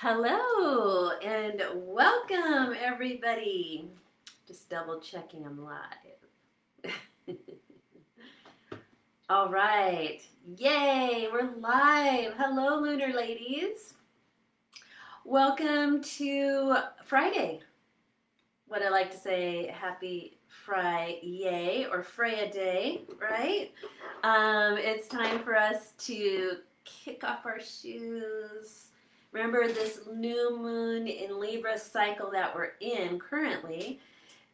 Hello and welcome, everybody. Just double checking I'm live. All right. Yay, we're live. Hello, Lunar Ladies. Welcome to Friday. What I like to say, happy Friday or Freya Day, right? Um, it's time for us to kick off our shoes. Remember this new moon in Libra cycle that we're in currently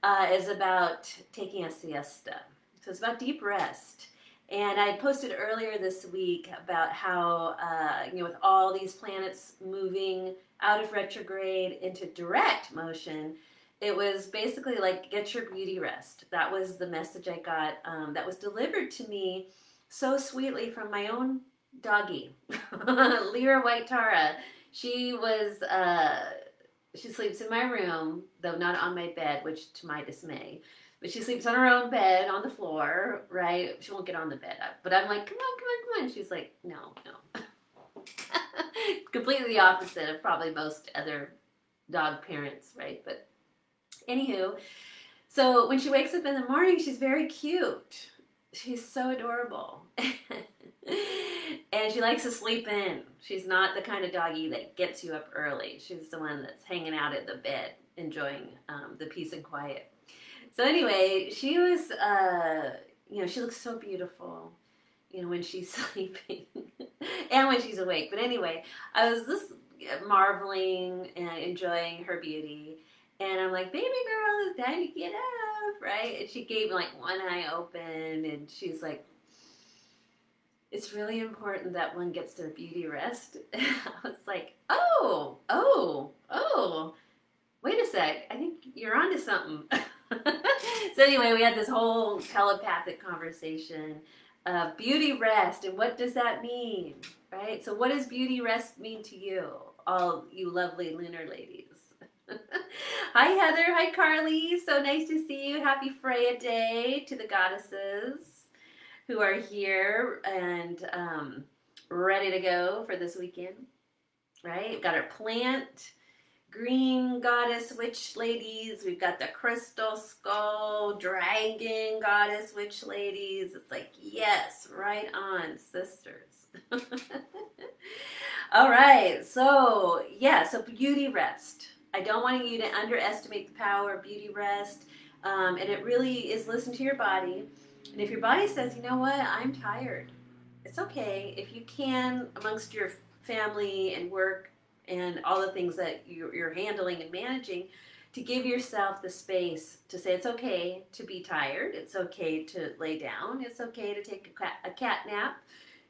uh, is about taking a siesta. So it's about deep rest. And I posted earlier this week about how, uh, you know, with all these planets moving out of retrograde into direct motion, it was basically like get your beauty rest. That was the message I got um, that was delivered to me so sweetly from my own doggy, Lyra White Tara. She was, uh, she sleeps in my room, though not on my bed, which to my dismay. But she sleeps on her own bed on the floor, right? She won't get on the bed. But I'm like, come on, come on, come on. She's like, no, no. Completely the opposite of probably most other dog parents, right? But anywho, so when she wakes up in the morning, she's very cute. She's so adorable. and she likes to sleep in. She's not the kind of doggy that gets you up early. She's the one that's hanging out at the bed, enjoying um, the peace and quiet. So anyway, she was, uh, you know, she looks so beautiful, you know, when she's sleeping and when she's awake. But anyway, I was just marveling and enjoying her beauty. And I'm like, baby girl, it's time to get up, right? And she gave me like one eye open and she's like, it's really important that one gets their beauty rest. I was like, oh, oh, oh, wait a sec. I think you're onto something. so anyway, we had this whole telepathic conversation of beauty rest and what does that mean, right? So what does beauty rest mean to you, all you lovely lunar ladies? Hi Heather, hi Carly, so nice to see you. Happy Freya Day to the goddesses who are here and um, ready to go for this weekend, right? We've got our plant green goddess witch ladies. We've got the crystal skull dragon goddess witch ladies. It's like, yes, right on, sisters. All right, so yeah, so beauty rest. I don't want you to underestimate the power of beauty rest. Um, and it really is listen to your body. And if your body says, you know what, I'm tired, it's okay. If you can, amongst your family and work, and all the things that you're handling and managing to give yourself the space to say it's okay to be tired. It's okay to lay down. It's okay to take a cat, nap.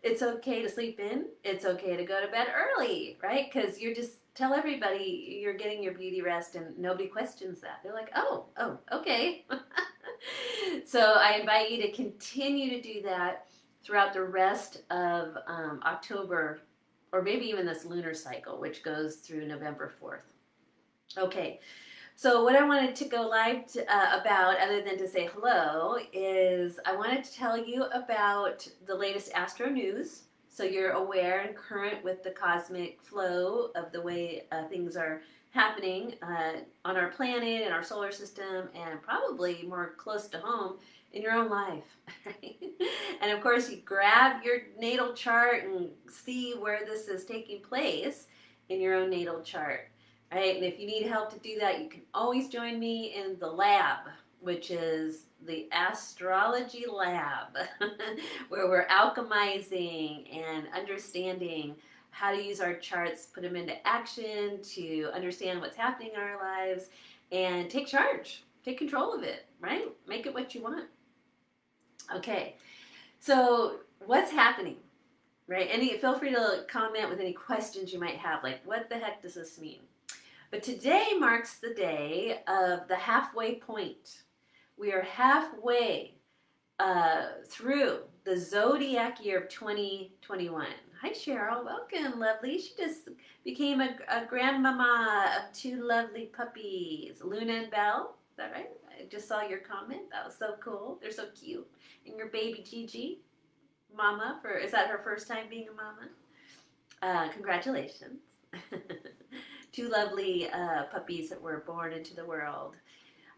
It's okay to sleep in. It's okay to go to bed early right? Because you're just tell everybody you're getting your beauty rest and nobody questions that. They're like oh oh okay so i invite you to continue to do that throughout the rest of um, october or maybe even this lunar cycle, which goes through November 4th. Okay, so what I wanted to go live to, uh, about, other than to say hello, is I wanted to tell you about the latest astro news. So you're aware and current with the cosmic flow of the way uh, things are happening uh, on our planet and our solar system, and probably more close to home in your own life. and of course, you grab your natal chart and see where this is taking place in your own natal chart. Right? And if you need help to do that, you can always join me in the lab, which is the astrology lab, where we're alchemizing and understanding how to use our charts, put them into action to understand what's happening in our lives and take charge, take control of it, right? Make it what you want. Okay, so what's happening? Right? Any feel free to comment with any questions you might have, like what the heck does this mean? But today marks the day of the halfway point. We are halfway uh, through the zodiac year of 2021. Hi Cheryl, welcome, lovely. She just became a, a grandmama of two lovely puppies, Luna and Belle. Is that right? I just saw your comment. That was so cool. They're so cute. And your baby Gigi, mama, for is that her first time being a mama? Uh, congratulations. two lovely uh, puppies that were born into the world.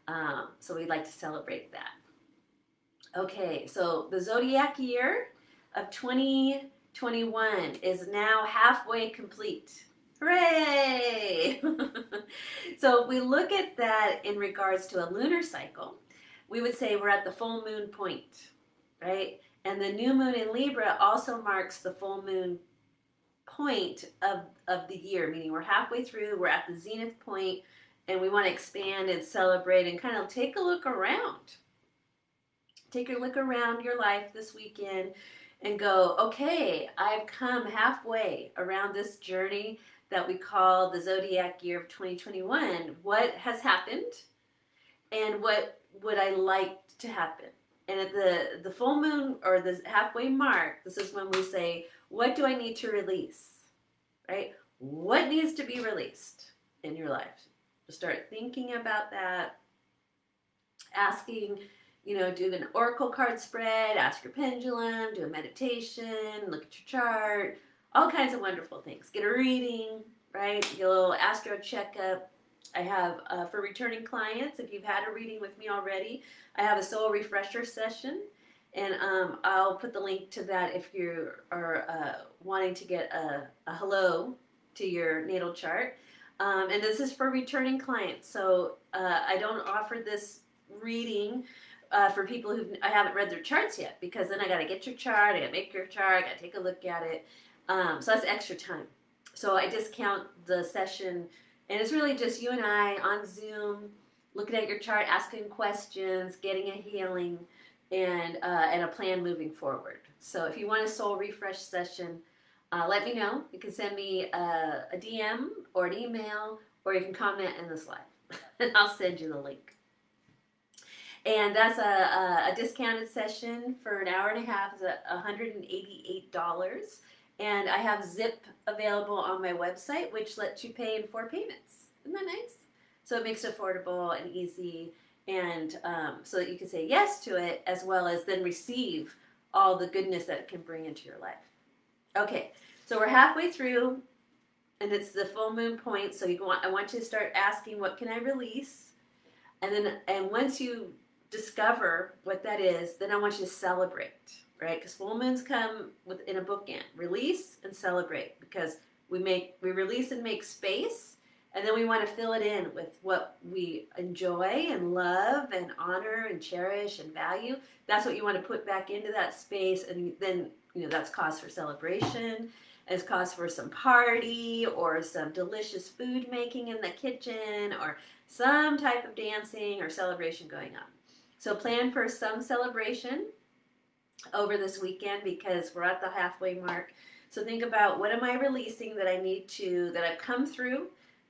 Um, so we'd like to celebrate that. Okay, so the zodiac year of 2021 is now halfway complete. Hooray! so if we look at that in regards to a lunar cycle. We would say we're at the full moon point, right? And the new moon in Libra also marks the full moon point of, of the year, meaning we're halfway through, we're at the zenith point, and we want to expand and celebrate and kind of take a look around. Take a look around your life this weekend and go, okay, I've come halfway around this journey that we call the zodiac year of 2021. What has happened and what would I like to happen? And at the, the full moon or the halfway mark, this is when we say, what do I need to release? Right? What needs to be released in your life? Start thinking about that, asking, you know, do an oracle card spread, ask your pendulum, do a meditation, look at your chart, all kinds of wonderful things. Get a reading, right? Get a little astro checkup. I have uh, for returning clients, if you've had a reading with me already, I have a soul refresher session and um, I'll put the link to that if you are uh, wanting to get a, a, hello to your natal chart. Um, and this is for returning clients. So uh, I don't offer this reading uh, for people who I haven't read their charts yet because then I got to get your chart, I got to make your chart, I got to take a look at it. Um, so that's extra time. So I discount the session, and it's really just you and I on Zoom, looking at your chart, asking questions, getting a healing and uh, and a plan moving forward. So if you want a soul refresh session, uh, let me know. You can send me a, a, DM or an email, or you can comment in this live, and I'll send you the link. And that's a, a, a discounted session for an hour and a half. It's $188. And I have Zip available on my website, which lets you pay in four payments. Isn't that nice? So it makes it affordable and easy and um, so that you can say yes to it as well as then receive all the goodness that it can bring into your life. Okay, so we're halfway through, and it's the full moon point. So you want I want you to start asking, what can I release? And then and once you discover what that is, then I want you to celebrate, right? Because full moons come within a bookend, release and celebrate, because we make we release and make space and then we want to fill it in with what we enjoy and love and honor and cherish and value. That's what you want to put back into that space. And then, you know, that's cause for celebration. It's cause for some party or some delicious food making in the kitchen or some type of dancing or celebration going on. So plan for some celebration over this weekend because we're at the halfway mark. So think about what am I releasing that I need to, that I've come through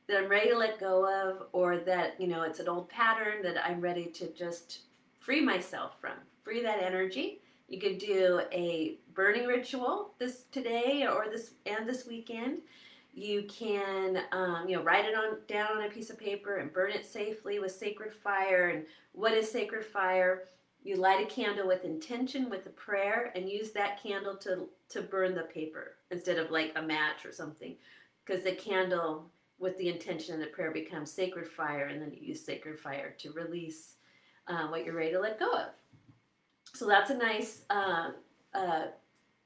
that I'm ready to let go of, or that, you know, it's an old pattern that I'm ready to just free myself from, free that energy. You could do a burning ritual this today or this and this weekend. You can, um, you know, write it on down on a piece of paper and burn it safely with sacred fire. And what is sacred fire? You light a candle with intention, with a prayer, and use that candle to to burn the paper instead of like a match or something, because the candle with the intention and the prayer becomes sacred fire, and then you use sacred fire to release uh, what you're ready to let go of. So that's a nice uh, uh,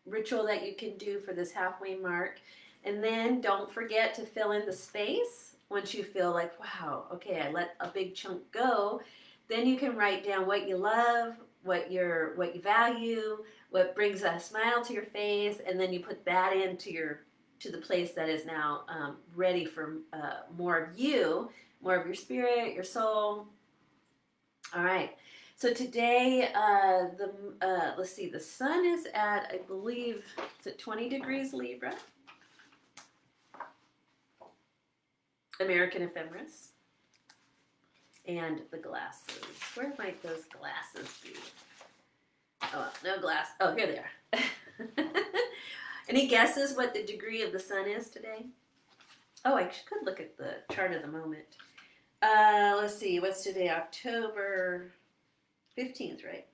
ritual that you can do for this halfway mark. And then don't forget to fill in the space once you feel like, wow, okay, I let a big chunk go. Then you can write down what you love, what you're, what you value, what brings a smile to your face, and then you put that into your to the place that is now um, ready for uh, more of you, more of your spirit, your soul. All right. So today, uh, the uh, let's see, the sun is at I believe it's at 20 degrees Libra. American ephemeris. And the glasses. Where might those glasses be? Oh, no glass. Oh, here they are. Any guesses what the degree of the sun is today? Oh, I could look at the chart of the moment. Uh, let's see, what's today? October 15th, right?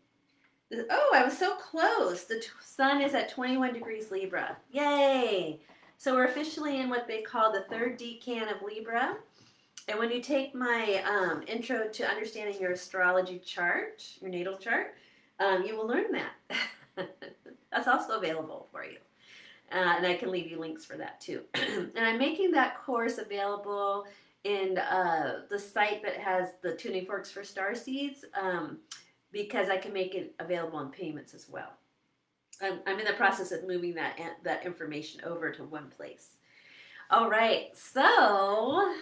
Oh, I was so close. The sun is at 21 degrees Libra. Yay! So we're officially in what they call the third decan of Libra. And when you take my um, intro to understanding your astrology chart, your natal chart, um, you will learn that. That's also available for you. Uh, and I can leave you links for that too. and I'm making that course available in uh, the site that has the tuning forks for star seeds um, because I can make it available in payments as well. I'm, I'm in the process of moving that that information over to one place. All right, so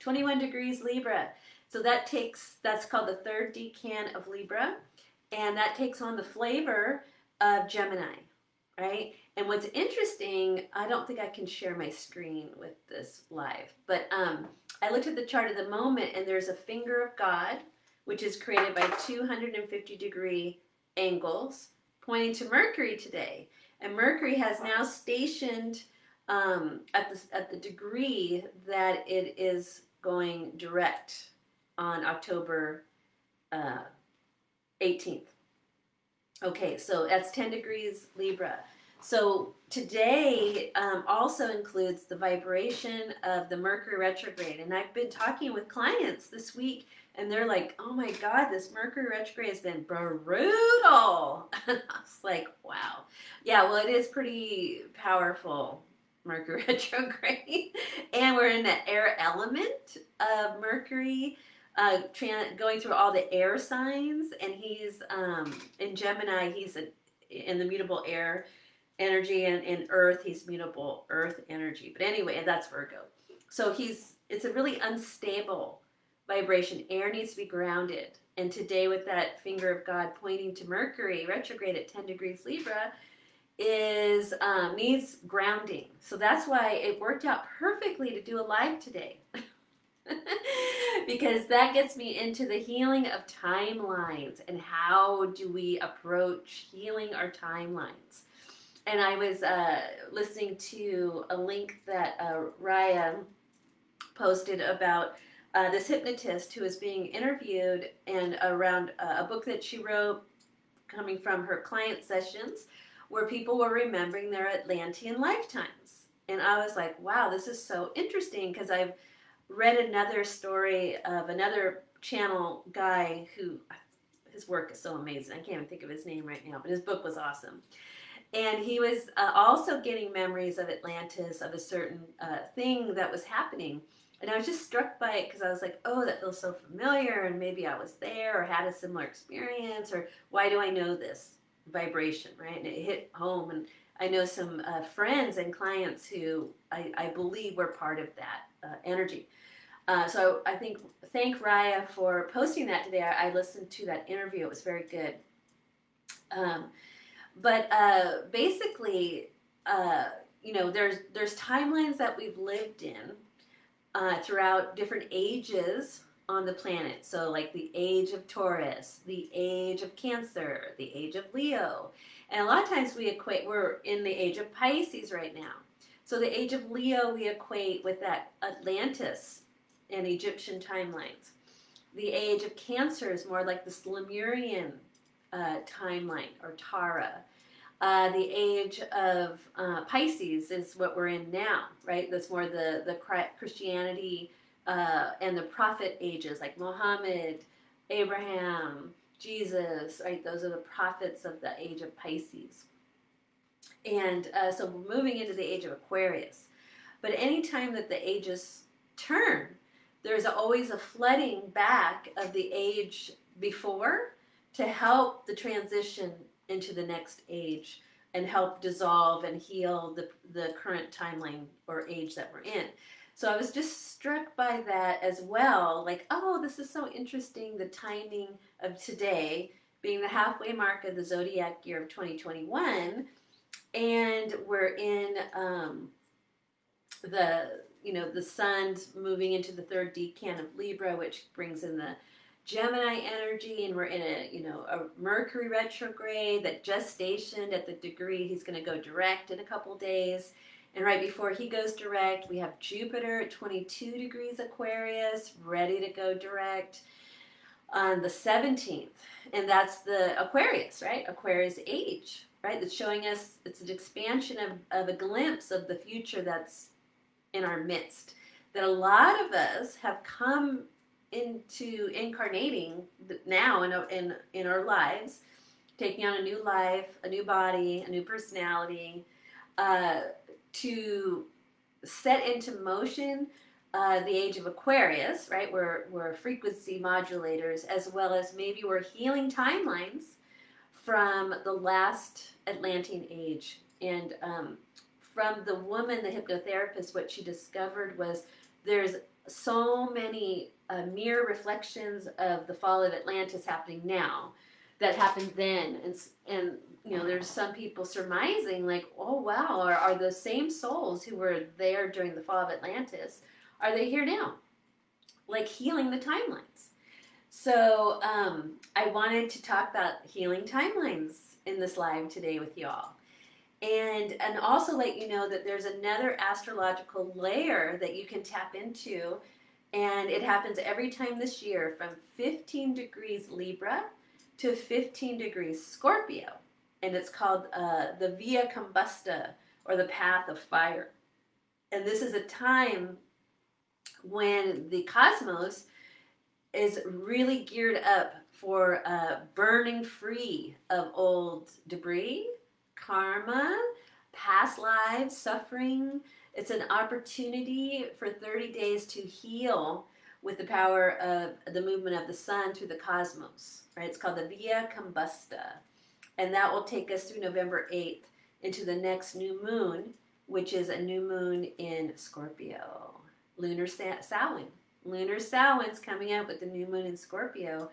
21 degrees Libra. So that takes that's called the third decan of Libra, and that takes on the flavor of Gemini, right? And what's interesting, I don't think I can share my screen with this live, but um, I looked at the chart at the moment, and there's a finger of God, which is created by 250 degree angles pointing to Mercury today. And Mercury has now stationed um, at, the, at the degree that it is going direct on October uh, 18th. Okay, so that's 10 degrees Libra. So today um, also includes the vibration of the Mercury retrograde. And I've been talking with clients this week and they're like, "Oh my God, this Mercury retrograde has been brutal." I was like, "Wow, yeah, well, it is pretty powerful." Mercury retrograde, and we're in the air element of Mercury, uh, going through all the air signs, and he's um, in Gemini. He's in the mutable air energy, and in Earth, he's mutable Earth energy. But anyway, that's Virgo. So he's it's a really unstable vibration. Air needs to be grounded. And today, with that finger of God pointing to Mercury retrograde at 10 degrees Libra, is um, needs grounding. So that's why it worked out perfectly to do a live today. because that gets me into the healing of timelines and how do we approach healing our timelines. And I was uh, listening to a link that uh, Raya posted about uh, this hypnotist who is being interviewed and around uh, a book that she wrote coming from her client sessions where people were remembering their Atlantean lifetimes. And I was like, wow, this is so interesting because I've read another story of another channel guy who his work is so amazing. I can't even think of his name right now, but his book was awesome. And he was uh, also getting memories of Atlantis, of a certain uh, thing that was happening. And I was just struck by it because I was like, oh, that feels so familiar, and maybe I was there or had a similar experience, or why do I know this vibration, right? And it hit home. And I know some uh, friends and clients who I, I, believe were part of that uh, energy. Uh, so I think, thank Raya for posting that today. I, I listened to that interview, it was very good. Um, but uh, basically, uh, you know, there's there's timelines that we've lived in uh, throughout different ages on the planet. So, like the age of Taurus, the age of Cancer, the age of Leo. And a lot of times we equate, we're in the age of Pisces right now. So, the age of Leo we equate with that Atlantis and Egyptian timelines. The age of Cancer is more like the Lemurian uh, timeline or Tara. Uh, the age of uh, Pisces is what we're in now, right? That's more the, the Christianity uh, and the prophet ages, like Muhammad, Abraham, Jesus, right? Those are the prophets of the age of Pisces. And uh, so we're moving into the age of Aquarius. But anytime that the ages turn, there's always a flooding back of the age before to help the transition into the next age and help dissolve and heal the, the current timeline or age that we're in. So I was just struck by that as well. Like, oh, this is so interesting the timing of today being the halfway mark of the zodiac year of 2021. And we're in um, the, you know, the sun's moving into the third decan of Libra, which brings in the Gemini energy, and we're in a you know a Mercury retrograde that just stationed at the degree he's going to go direct in a couple days. And right before he goes direct, we have Jupiter at 22 degrees Aquarius, ready to go direct on the 17th. And that's the Aquarius, right? Aquarius age. right? That's showing us it's an expansion of, of a glimpse of the future that's in our midst. That a lot of us have come into incarnating now in, in, in our lives, taking on a new life, a new body, a new personality, uh, to set into motion uh, the age of Aquarius, right? We're, we're frequency modulators, as well as maybe we're healing timelines from the last Atlantean age. And um, from the woman, the hypnotherapist, what she discovered was there's so many uh, mirror reflections of the fall of Atlantis happening now that happened then. And, and you know, there's some people surmising, like, oh, wow, are, are the same souls who were there during the fall of Atlantis, are they here now? Like healing the timelines. So um, I wanted to talk about healing timelines in this live today with y'all. And, and also let you know that there's another astrological layer that you can tap into and it happens every time this year from 15 degrees Libra to 15 degrees Scorpio. And it's called uh, the Via Combusta or the Path of Fire. And this is a time when the cosmos is really geared up for uh, burning free of old debris, karma, past lives, suffering, it's an opportunity for 30 days to heal with the power of the movement of the sun through the cosmos. Right? It's called the Via Combusta. And that will take us through November 8th into the next new moon, which is a new moon in Scorpio. Lunar Samhain. Lunar Samhain's coming out with the new moon in Scorpio.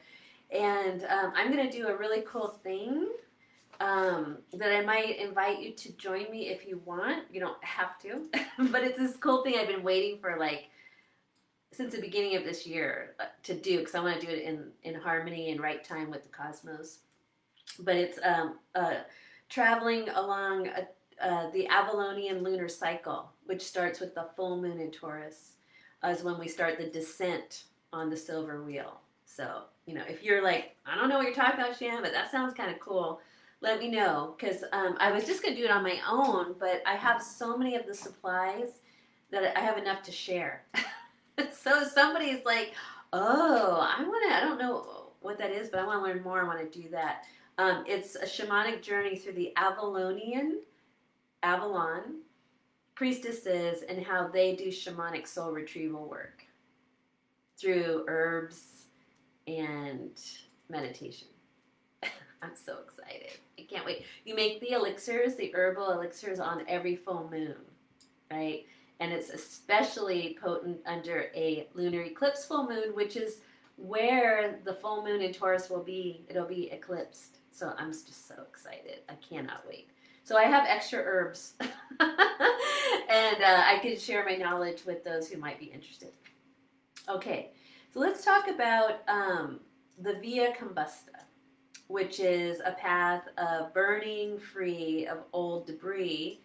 And um, I'm going to do a really cool thing um, that I might invite you to join me if you want. You don't have to, but it's this cool thing I've been waiting for like since the beginning of this year uh, to do because I want to do it in in harmony and right time with the cosmos. But it's um, uh, traveling along a, uh, the Avalonian lunar cycle, which starts with the full moon in Taurus, as when we start the descent on the silver wheel. So, you know, if you're like, I don't know what you're talking about, Shan, but that sounds kind of cool let me know because um, I was just going to do it on my own, but I have so many of the supplies that I have enough to share. so somebody's like, oh, I want to, I don't know what that is, but I want to learn more. I want to do that. Um, it's a shamanic journey through the Avalonian, Avalon priestesses and how they do shamanic soul retrieval work through herbs and meditation. I'm so excited. I can't wait. You make the elixirs, the herbal elixirs, on every full moon, right? And it's especially potent under a lunar eclipse full moon, which is where the full moon in Taurus will be. It'll be eclipsed. So I'm just so excited. I cannot wait. So I have extra herbs, and uh, I can share my knowledge with those who might be interested. Okay, so let's talk about um, the Via Combusta which is a path of burning free of old debris,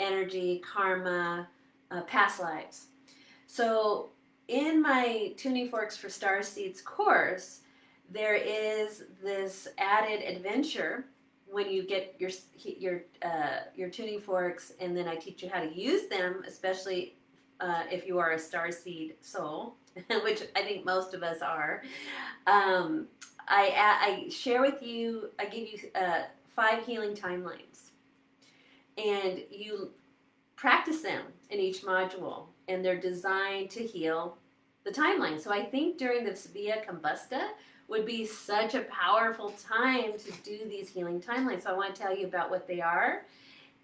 energy, karma, uh, past lives. So, in my Tuning Forks for Star Seeds course, there is this added adventure when you get your your uh, your tuning forks, and then I teach you how to use them, especially uh, if you are a star seed soul, which I think most of us are. Um, I, I share with you, I give you uh, five healing timelines. And you practice them in each module, and they're designed to heal the timeline. So I think during this Via Combusta would be such a powerful time to do these healing timelines. So I want to tell you about what they are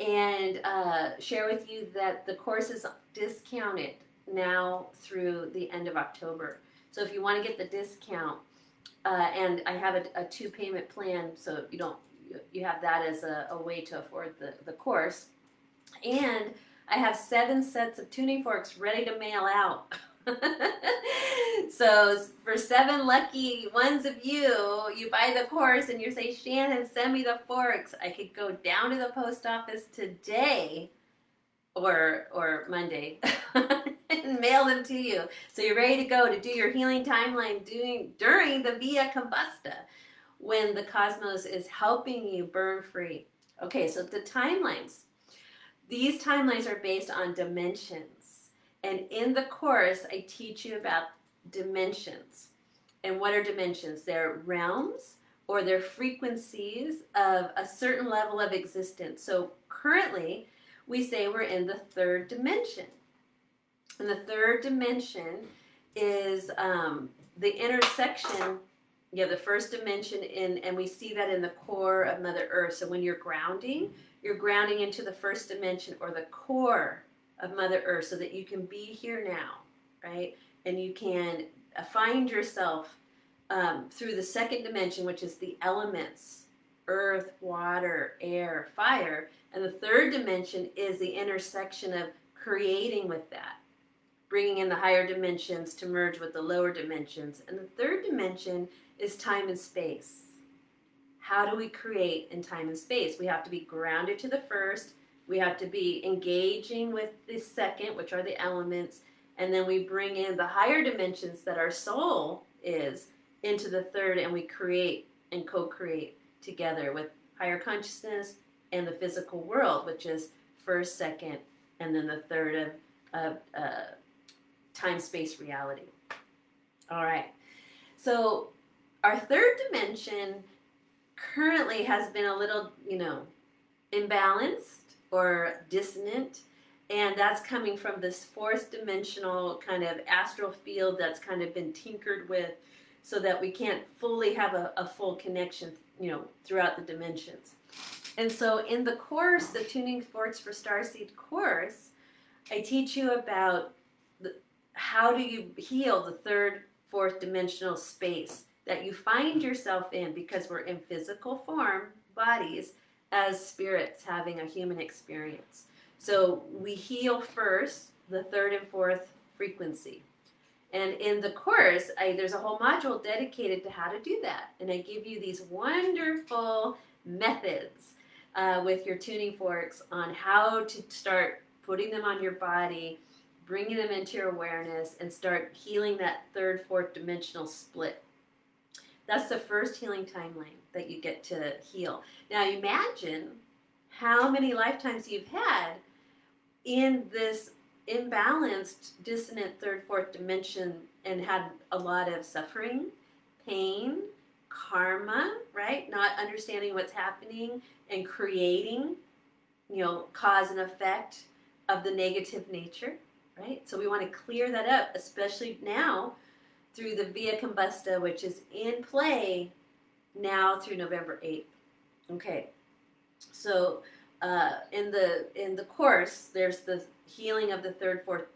and uh, share with you that the course is discounted now through the end of October. So if you want to get the discount, uh, and I have a, a, two payment plan, so you don't you have that as a, a way to afford the, the course. And I have seven sets of tuning forks ready to mail out. so for seven lucky ones of you, you buy the course and you say, Shannon, send me the forks. I could go down to the post office today or or Monday and mail them to you. So you're ready to go to do your healing timeline doing during the Via Combusta when the cosmos is helping you burn free Okay, so the timelines. These timelines are based on dimensions. And in the course, I teach you about dimensions. And what are dimensions? They're realms or they're frequencies of a certain level of existence. So currently, we say we're in the third dimension. And the third dimension is um, the intersection. You have the first dimension in, and we see that in the core of Mother Earth. So when you're grounding, you're grounding into the first dimension or the core of Mother Earth so that you can be here now, right? And you can uh, find yourself um, through the second dimension, which is the elements earth, water, air, fire. And the third dimension is the intersection of creating with that, bringing in the higher dimensions to merge with the lower dimensions. And the third dimension is time and space. How do we create in time and space? We have to be grounded to the first, we have to be engaging with the second, which are the elements, and then we bring in the higher dimensions that our soul is into the third, and we create and co create together with higher consciousness and the physical world, which is first, second, and then the third of, of uh, time space reality. All right. So, our third dimension currently has been a little, you know, imbalanced or dissonant. And that's coming from this fourth dimensional kind of astral field that's kind of been tinkered with so that we can't fully have a, a full connection, you know, throughout the dimensions. And so in the course, the Tuning Forks for Starseed course, I teach you about the, how do you heal the third, fourth dimensional space that you find yourself in because we're in physical form, bodies, as spirits having a human experience. So we heal first the third and fourth frequency. And in the course, I, there's a whole module dedicated to how to do that. And I give you these wonderful methods uh, with your tuning forks on how to start putting them on your body, bringing them into your awareness, and start healing that third, fourth dimensional split. That's the first healing timeline that you get to heal. Now imagine how many lifetimes you've had in this imbalanced, dissonant third, fourth dimension and had a lot of suffering, pain, karma, right? Not understanding what's happening and creating, you know, cause and effect of the negative nature, right? So we want to clear that up, especially now through the Via Combusta, which is in play now through November 8th. Okay, so uh, in the in the course, there's the healing of the third, fourth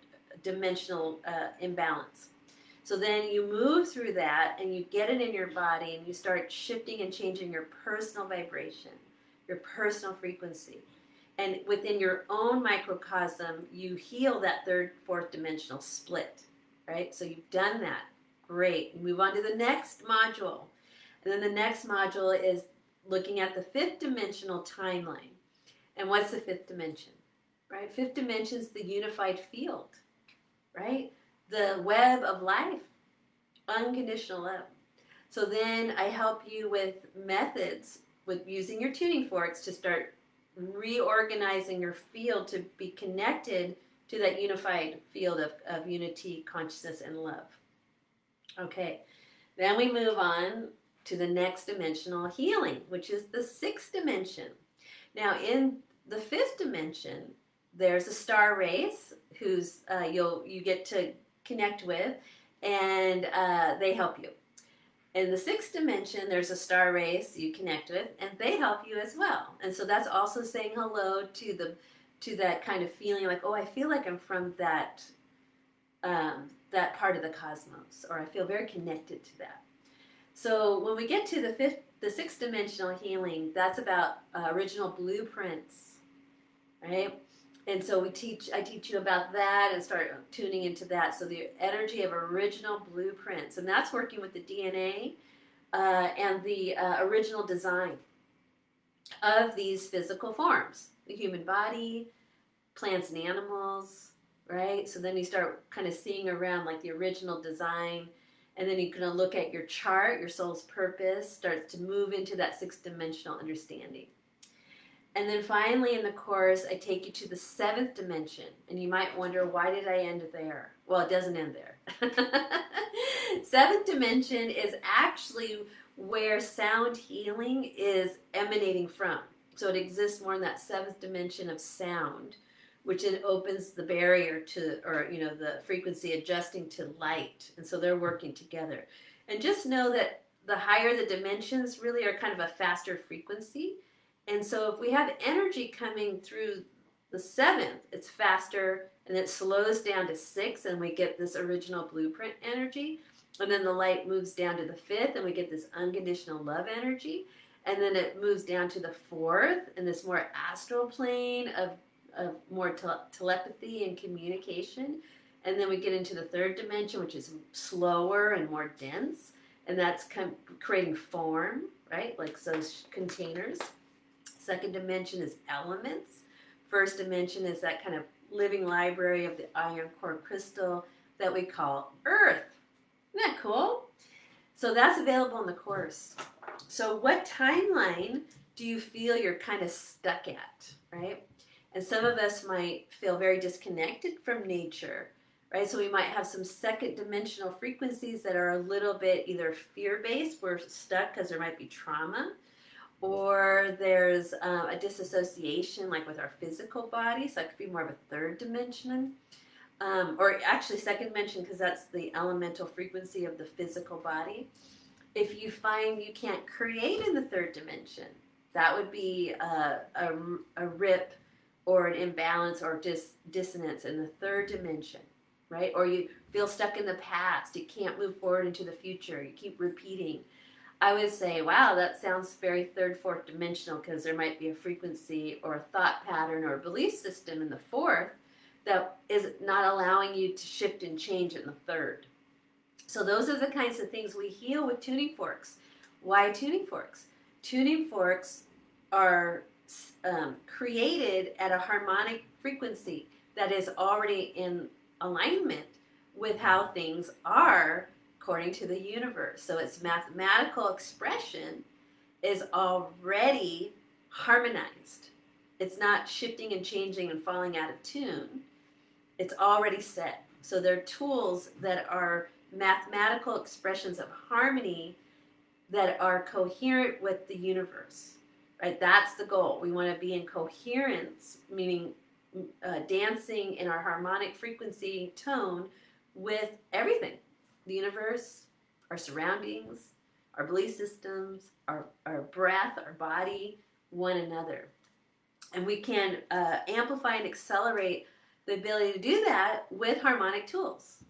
dimensional uh, imbalance. So then you move through that and you get it in your body and you start shifting and changing your personal vibration, your personal frequency. And within your own microcosm, you heal that third, fourth dimensional split, right? So you've done that. Great. Move on to the next module. And then the next module is looking at the fifth dimensional timeline. And what's the fifth dimension? right? Fifth dimension is the unified field, right? The web of life, unconditional love. So then I help you with methods with using your tuning forks to start reorganizing your field to be connected to that unified field of, of unity, consciousness, and love. Okay, then we move on to the next dimensional healing, which is the sixth dimension. Now, in the fifth dimension, there's a star race who's uh, you'll you get to connect with, and uh, they help you. In the sixth dimension, there's a star race you connect with, and they help you as well. And so that's also saying hello to the to that kind of feeling like, oh, I feel like I'm from that um, that part of the cosmos, or I feel very connected to that. So when we get to the fifth, the sixth dimensional healing, that's about uh, original blueprints, right? And so we teach i teach you about that and start tuning into that. So the energy of original blueprints and that's working with the dna uh, and the uh, original design of these physical forms the human body plants and animals right? So then you start kind of seeing around like the original design and then you're going to look at your chart your soul's purpose starts to move into that six dimensional understanding And then finally in the course, I take you to the seventh dimension. And you might wonder, why did I end there? Well, it doesn't end there. seventh dimension is actually where sound healing is emanating from. So it exists more in that seventh dimension of sound, which then opens the barrier to, or, you know, the frequency adjusting to light. And so they're working together. And just know that the higher the dimensions really are kind of a faster frequency and so if we have energy coming through the seventh, it's faster and it slows down to six and we get this original blueprint energy. And then the light moves down to the fifth and we get this unconditional love energy. And then it moves down to the fourth and this more astral plane of, of more te telepathy and communication. And then we get into the third dimension, which is slower and more dense. And that's creating form, right? Like those containers. Second dimension is elements. First dimension is that kind of living library of the iron core crystal that we call Earth. Isn't that cool? So that's available in the course. So what timeline do you feel you're kind of stuck at, right? And some of us might feel very disconnected from nature, right? So we might have some second dimensional frequencies that are a little bit either fear-based, we're stuck because there might be trauma, or there's uh, a disassociation like with our physical body so that could be more of a third dimension. Um, or actually second dimension because that's the elemental frequency of the physical body. If you find you can't create in the third dimension that would be a, a, a rip or an imbalance or dis, dissonance in the third dimension right? Or you feel stuck in the past you can't move forward into the future you keep repeating I would say, wow, that sounds very third, fourth dimensional because there might be a frequency or a thought pattern or a belief system in the fourth that is not allowing you to shift and change in the third. So those are the kinds of things we heal with tuning forks. Why tuning forks? Tuning forks are um, created at a harmonic frequency that is already in alignment with how things are according to the universe. So its mathematical expression is already harmonized. It's not shifting and changing and falling out of tune. It's already set. So they're tools that are mathematical expressions of harmony that are coherent with the universe. Right? That's the goal. We want to be in coherence, meaning uh, dancing in our harmonic frequency tone with everything the universe, our surroundings, our belief systems, our, our breath, our body, one another. And we can uh, amplify and accelerate the ability to do that with harmonic tools.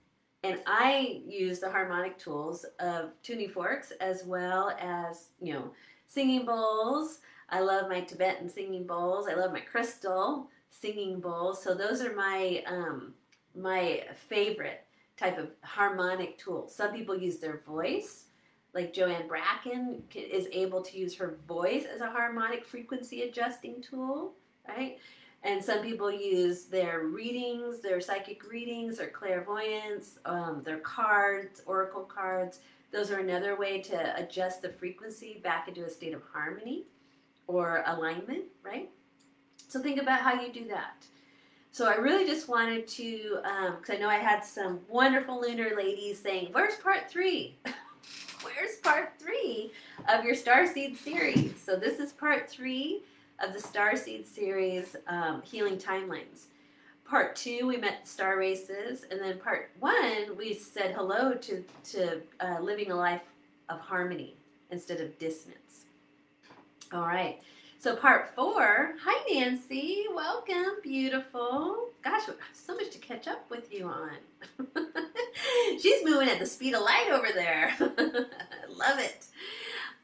And I use the harmonic tools of tuning forks as well as, you know, singing bowls. I love my Tibetan singing bowls. I love my crystal singing bowls. So those are my um, my favorite type of harmonic tool. Some people use their voice, like Joanne Bracken is able to use her voice as a harmonic frequency adjusting tool, right? And some people use their readings, their psychic readings, their clairvoyance, um, their cards, oracle cards. Those are another way to adjust the frequency back into a state of harmony or alignment, right? So think about how you do that. So I really just wanted to, because um, I know I had some wonderful lunar ladies saying, where's part three? where's part three of your Starseed series? So this is part three of the Starseed series, um, Healing Timelines. Part two, we met star races, and then part one, we said hello to, to uh, living a life of harmony instead of dissonance. All right. So part four, hi Nancy, welcome, beautiful. Gosh, so much to catch up with you on. She's moving at the speed of light over there. I love it.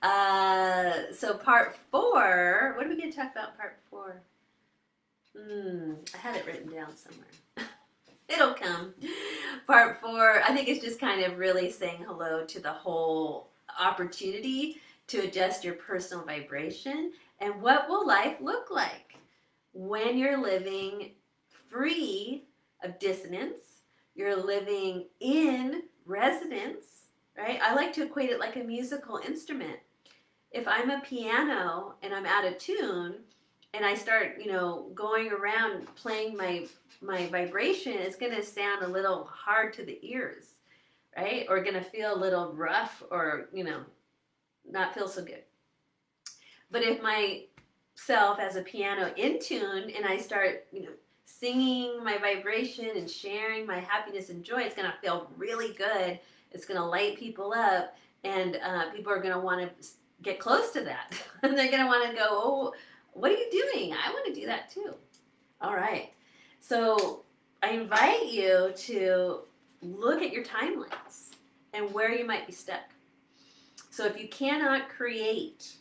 Uh, so part four, what are we going to talk about part four? Hmm, I had it written down somewhere. It'll come. Part four, I think it's just kind of really saying hello to the whole opportunity to adjust your personal vibration and what will life look like when you're living free of dissonance? You're living in resonance, right? I like to equate it like a musical instrument. If I'm a piano and I'm out of tune, and I start, you know, going around playing my my vibration, it's going to sound a little hard to the ears, right? Or going to feel a little rough or, you know, not feel so good. But if my self as a piano in tune and I start, you know, singing my vibration and sharing my happiness and joy, it's going to feel really good. It's going to light people up and uh, people are going to want to get close to that. and they're going to want to go, oh, what are you doing? I want to do that too. All right. So I invite you to look at your timelines and where you might be stuck. So if you cannot create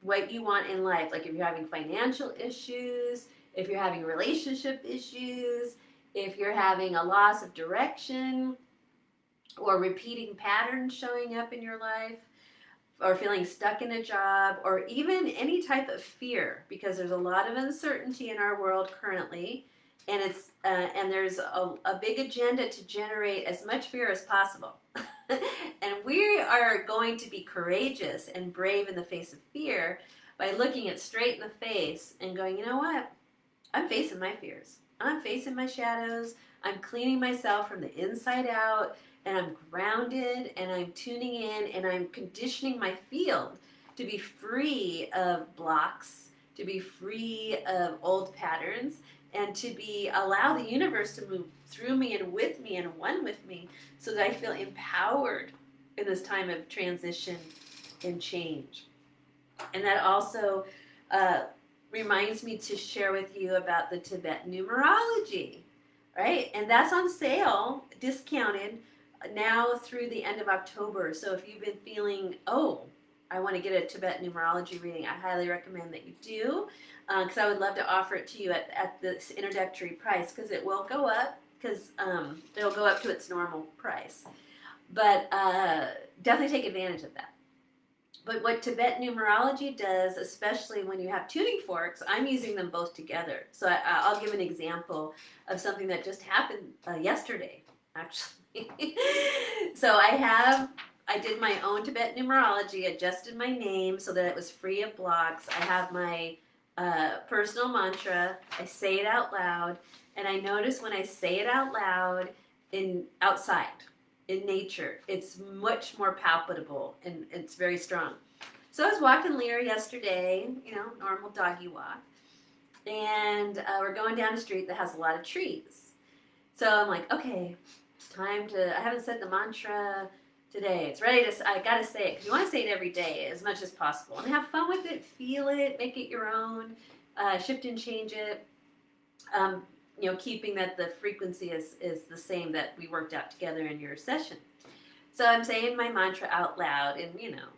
what you want in life, like if you're having financial issues, if you're having relationship issues, if you're having a loss of direction or repeating patterns showing up in your life, or feeling stuck in a job, or even any type of fear, because there's a lot of uncertainty in our world currently, and it's uh, and there's a, a big agenda to generate as much fear as possible. and we are going to be courageous and brave in the face of fear by looking it straight in the face and going, you know what? I'm facing my fears. I'm facing my shadows. I'm cleaning myself from the inside out and I'm grounded and I'm tuning in and I'm conditioning my field to be free of blocks, to be free of old patterns, and to be allow the universe to move through me and with me and one with me so that I feel empowered in this time of transition and change. And that also uh, reminds me to share with you about the Tibetan numerology, right? And that's on sale, discounted now through the end of October. So if you've been feeling, oh, I want to get a Tibetan numerology reading, I highly recommend that you do because uh, I would love to offer it to you at, at this introductory price because it will go up because um, it'll go up to its normal price. But uh, definitely take advantage of that. But what Tibetan numerology does, especially when you have tuning forks, I'm using them both together. So I, will give an example of something that just happened uh, yesterday, actually. so I have, I did my own Tibetan numerology, adjusted my name so that it was free of blocks. I have my personal mantra. I say it out loud, and I notice when I say it out loud in outside, in nature, it's much more palpable and it's very strong. So I was walking Lear yesterday, you know, normal doggy walk, and uh, we're going down a street that has a lot of trees. So I'm like, okay, time to, I haven't said the mantra today. It's ready to, I gotta say it, because you want to say it every day as much as possible. And have fun with it, feel it, make it your own, uh, shift and change it. Um, you know, keeping that the frequency is, is the same that we worked out together in your session. So I'm saying my mantra out loud, and you know,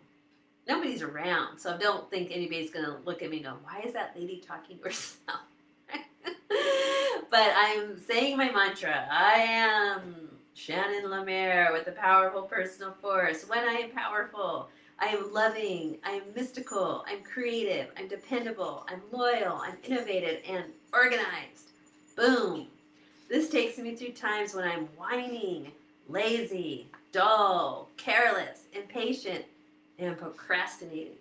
nobody's around, so I don't think anybody's gonna look at me and go, "Why is that lady talking to herself?" but I'm saying my mantra. I am Shannon Lemaire with the powerful personal force. When I am powerful, I am loving, I am mystical, I'm creative, I'm dependable, I'm loyal, I'm innovative, and organized. Boom. This takes me through times when I'm whining, lazy, dull, careless, impatient, and procrastinating.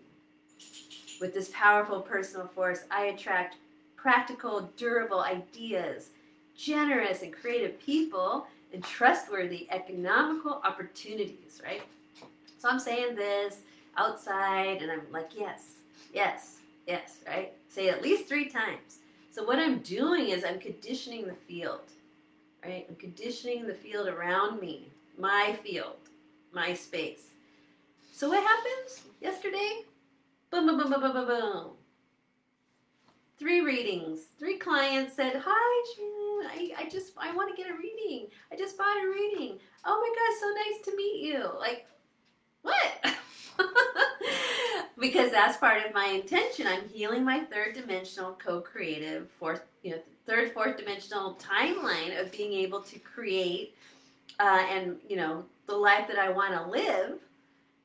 With this powerful personal force, I attract practical, durable ideas, generous and creative people, and trustworthy economical opportunities, right? So I'm saying this outside and I'm like, yes, yes, yes, right? Say at least three times. So what I'm doing is I'm conditioning the field, right? I'm conditioning the field around me, my field, my space. So what happens yesterday? Boom, boom, boom, boom, boom, boom, boom. Three readings. Three clients said, hi, Jen, I, I just, I want to get a reading. I just bought a reading. Oh my gosh, so nice to meet you. Like, what? because that's part of my intention. I'm healing my third dimensional co-creative fourth, you know, third, fourth dimensional timeline of being able to create uh, and, you know, the life that I want to live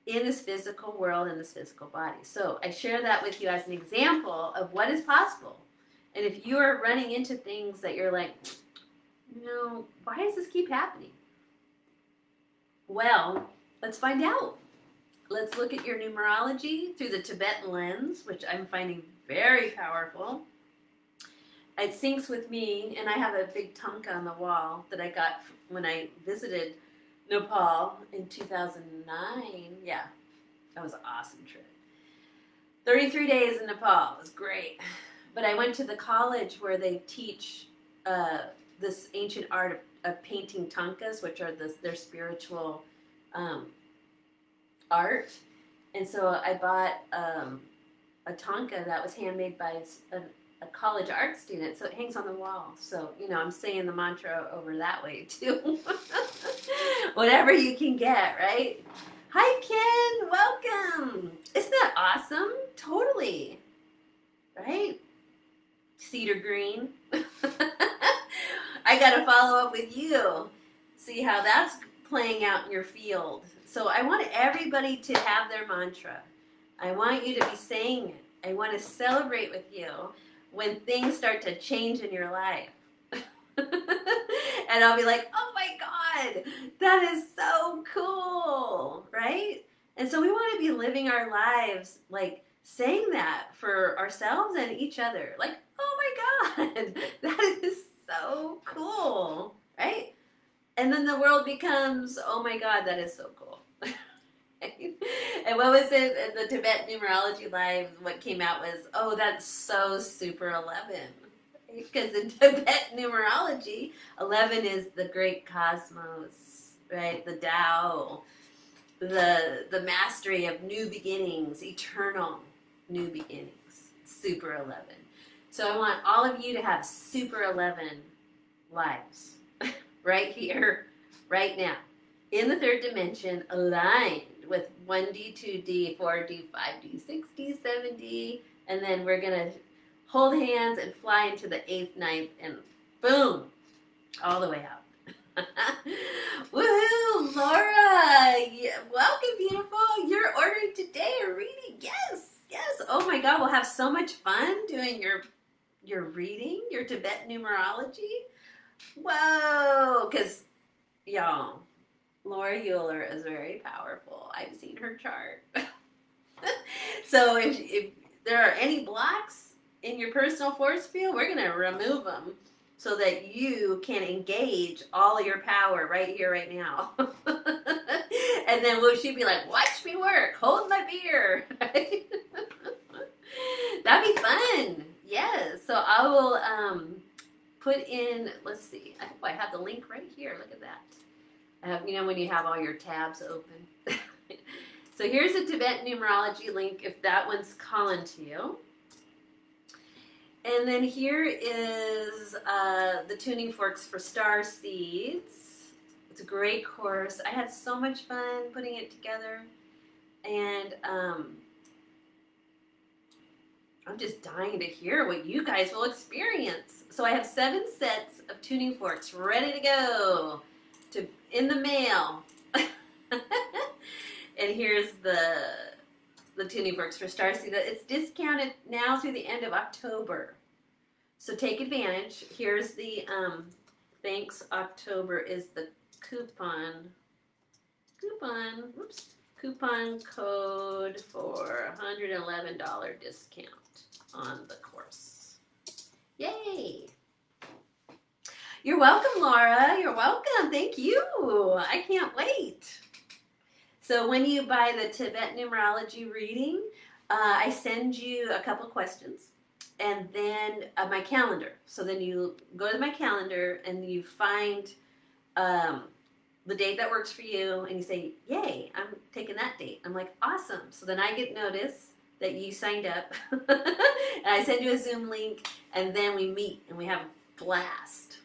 in this physical world in this physical body. So I share that with you as an example of what is possible. And if you are running into things that you're like, you know, why does this keep happening? Well, let's find out. Let's look at your numerology through the Tibetan lens, which I'm finding very powerful. it syncs with me, and I have a big tanka on the wall that I got when I visited Nepal in 2009. Yeah, that was an awesome trip. 33 days in Nepal was great. But I went to the college where they teach uh, this ancient art of, of, painting tankas, which are this, their spiritual um, art. And so I bought um, a tanka that was handmade by a, a college art student, so it hangs on the wall. So, you know, I'm saying the mantra over that way too. Whatever you can get, right? Hi, Ken. Welcome. Isn't that awesome? Totally. Right? Cedar Green. I got to follow up with you. See how that's playing out in your field. So I want everybody to have their mantra. I want you to be saying it. I want to celebrate with you when things start to change in your life. and I'll be like, oh my God, that is so cool, right? And so we want to be living our lives like saying that for ourselves and each other. Like, oh my God, that is so cool, right? And then the world becomes, oh my God, that is so cool. and what was it? The Tibet numerology live. What came out was, oh, that's so super eleven. Because in Tibet numerology, eleven is the great cosmos, right? The Tao, the the mastery of new beginnings, eternal new beginnings. Super eleven. So I want all of you to have super eleven lives, right here, right now, in the third dimension, aligned with 1D, 2D, 4D, 5D, 6D, 7D, and then we're going to hold hands and fly into the eighth, ninth, and boom, all the way out. Woohoo, Laura! Yeah, welcome, beautiful. You're ordering today a reading. Yes, yes. Oh my God, we'll have so much fun doing your your reading, your Tibet numerology. Whoa, because y'all, Laura Euler is very powerful. I've seen her chart. so if, if there are any blocks in your personal force field, we're going to remove them so that you can engage all your power right here, right now. and then will she be like, watch me work, hold my beer. That'd be fun. Yes. So I will um, put in, let's see, I hope I have the link right here. Look at that. You know when you have all your tabs open. so here's a Tibetan numerology link if that one's calling to you. And then here is uh, the tuning forks for star seeds. It's a great course. I had so much fun putting it together. And um, I'm just dying to hear what you guys will experience. So I have seven sets of tuning forks ready to go to in the mail. and here's the the tuning forks for Starseed. It's discounted now through the end of October. So take advantage. Here's the um, thanks October is the coupon coupon oops coupon code for $111 discount on the course. Yay! You're welcome, Laura. You're welcome. Thank you. I can't wait. So when you buy the Tibet numerology reading, uh, I send you a couple questions and then uh, my calendar. So then you go to my calendar and you find um, the date that works for you and you say, Yay, I'm taking that date. I'm like, Awesome. So then I get notice that you signed up and I send you a Zoom link and then we meet and we have a blast.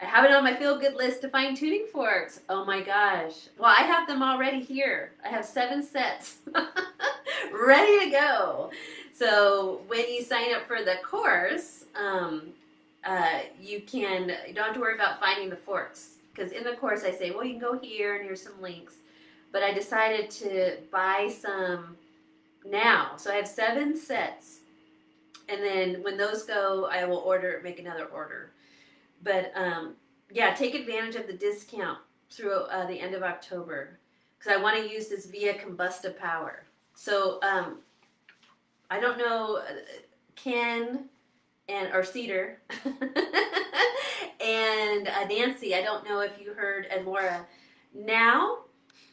I have it on my feel good list to find tuning forks. Oh my gosh. Well, I have them already here. I have seven sets ready to go. So when you sign up for the course, um, uh, you can, you don't have to worry about finding the forks. Because in the course I say, well, you can go here and here's some links. But I decided to buy some now. So I have seven sets. And then when those go, I will order, make another order. But um, yeah, take advantage of the discount through uh, the end of October because I want to use this via Combusta Power. So um, I don't know, uh, Ken and or Cedar, and uh, Nancy. I don't know if you heard, and Laura. Now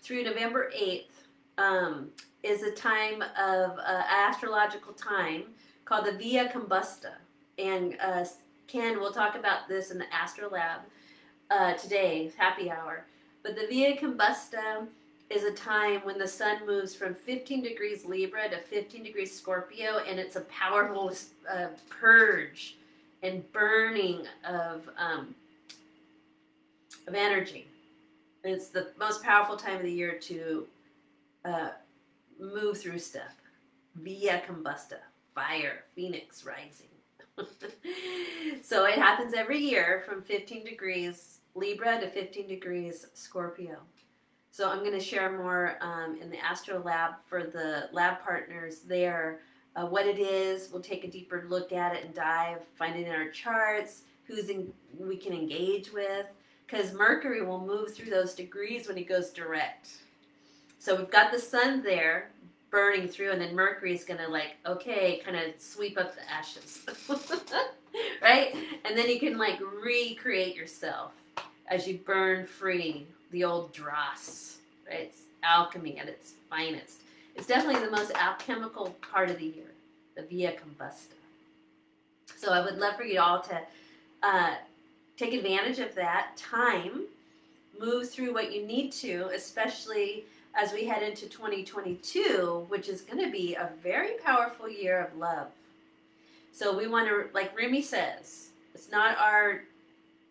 through November eighth um, is a time of uh, astrological time called the Via Combusta, and uh, Ken will talk about this in the Astro Lab uh, today, happy hour. But the Via Combusta is a time when the sun moves from 15 degrees Libra to 15 degrees Scorpio, and it's a powerful uh, purge and burning of um, of energy. It's the most powerful time of the year to uh, move through stuff. Via combusta, fire, phoenix rising. so it happens every year from 15 degrees Libra to 15 degrees Scorpio. So I'm going to share more um, in the Astro Lab for the lab partners there. Uh, what it is, we'll take a deeper look at it and dive, find it in our charts, who's in, we can engage with, because Mercury will move through those degrees when he goes direct. So we've got the sun there burning through, and then Mercury is going to like, okay, kind of sweep up the ashes, right? And then you can like recreate yourself as you burn free the old dross, right? It's alchemy at its finest. It's definitely the most alchemical part of the year, the Via Combusta. So I would love for you all to uh, take advantage of that time, move through what you need to, especially as we head into 2022, which is going to be a very powerful year of love. So we want to, like Rumi says, it's not our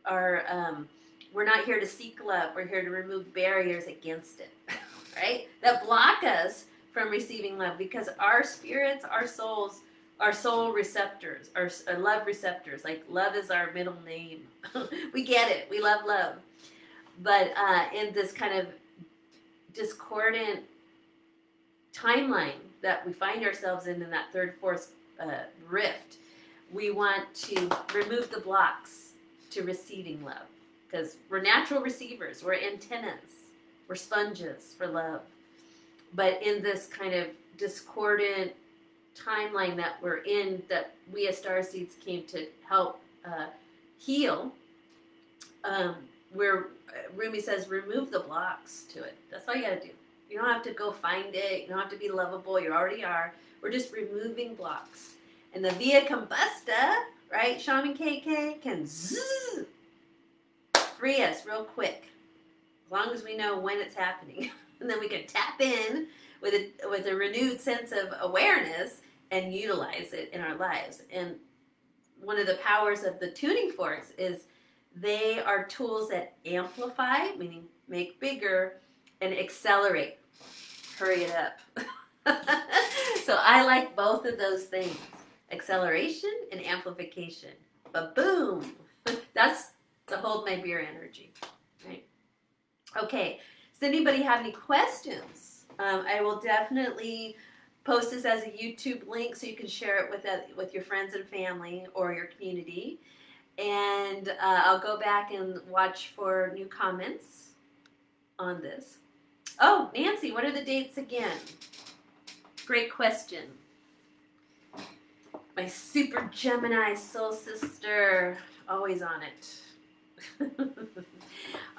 our um, we're not here to seek love. We're here to remove barriers against it, right? That block us from receiving love because our spirits, our souls, our soul receptors, our, our love receptors. Like love is our middle name. we get it. We love love. But uh, in this kind of discordant timeline that we find ourselves in, in that third, fourth uh, rift, we want to remove the blocks to receiving love because we're natural receivers, we're antennas, we're sponges for love. But in this kind of discordant timeline that we're in, that we as star seeds came to help uh, heal, um, where Rumi says, remove the blocks to it. That's all you got to do. You don't have to go find it. You don't have to be lovable. You already are. We're just removing blocks. And the Via Combusta, right, Shaman KK, can zzz, free us real quick, as long as we know when it's happening. and then we can tap in with a, with a renewed sense of awareness and utilize it in our lives. And one of the powers of the tuning forks is they are tools that amplify, meaning make bigger, and accelerate. Hurry it up. so I like both of those things acceleration and amplification. But boom, that's to hold my beer energy. Right? Okay, does anybody have any questions? Um, I will definitely post this as a YouTube link so you can share it with, uh, with your friends and family or your community. And uh, I'll go back and watch for new comments on this. Oh, Nancy, what are the dates again? Great question. My super Gemini soul sister, always on it.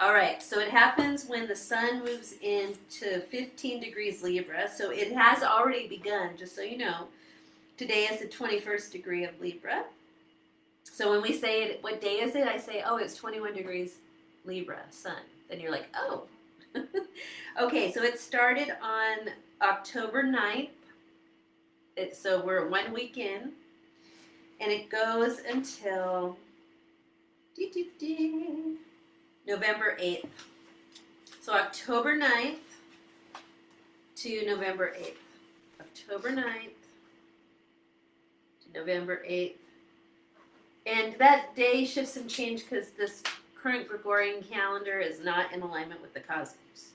All right, so it happens when the sun moves into 15 degrees Libra. So it has already begun, just so you know. Today is the 21st degree of Libra. So when we say it, what day is it? I say, oh, it's 21 degrees Libra, sun. Then you're like, oh. okay, so it started on October 9th. It, so we're one week in. And it goes until November 8th. So October 9th to November 8th. October 9th to November 8th. And that day shifts and change because this current Gregorian calendar is not in alignment with the cosmos.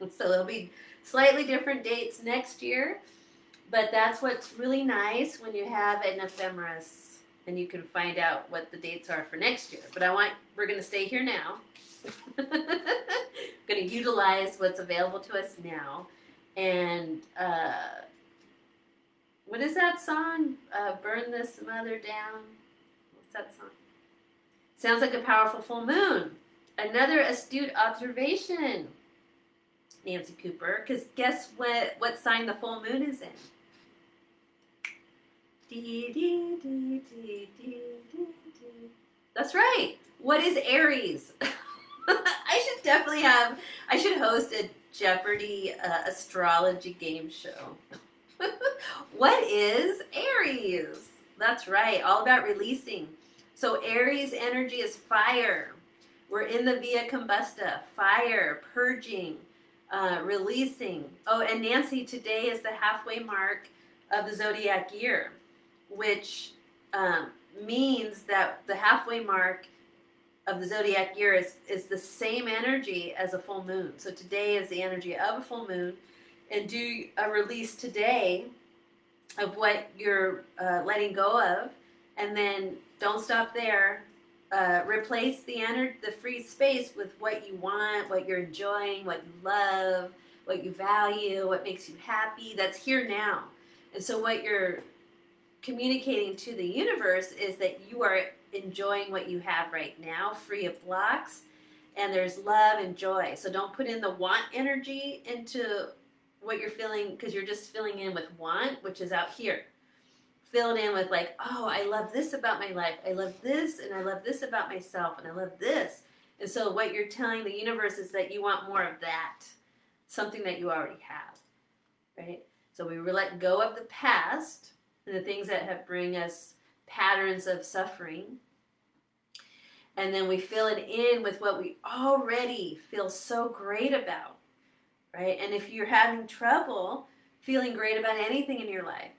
so there'll be slightly different dates next year, but that's what's really nice when you have an ephemeris and you can find out what the dates are for next year. But I want we're going to stay here now. going to utilize what's available to us now, and uh, what is that song? Uh, Burn this mother down. That song? Sounds like a powerful full moon. Another astute observation, Nancy Cooper, because guess what, what sign the full moon is in? Dee, dee, dee, dee, dee, dee. That's right. What is Aries? I should definitely have, I should host a Jeopardy uh, astrology game show. what is Aries? That's right, all about releasing. So Aries energy is fire. We're in the Via Combusta, fire, purging, uh, releasing. Oh, and Nancy, today is the halfway mark of the zodiac year, which um, means that the halfway mark of the zodiac year is, is the same energy as a full moon. So today is the energy of a full moon. And do a release today of what you're uh, letting go of. And then don't stop there. Uh, replace the energy, the free space with what you want, what you're enjoying, what you love, what you value, what makes you happy. That's here now. And so, what you're communicating to the universe is that you are enjoying what you have right now, free of blocks, and there's love and joy. So don't put in the want energy into what you're feeling because you're just filling in with want, which is out here. Fill it in with like, oh, I love this about my life. I love this, and I love this about myself, and I love this. And so what you're telling the universe is that you want more of that, something that you already have, right? So we let go of the past and the things that have bring us patterns of suffering. And then we fill it in with what we already feel so great about, right? And if you're having trouble feeling great about anything in your life,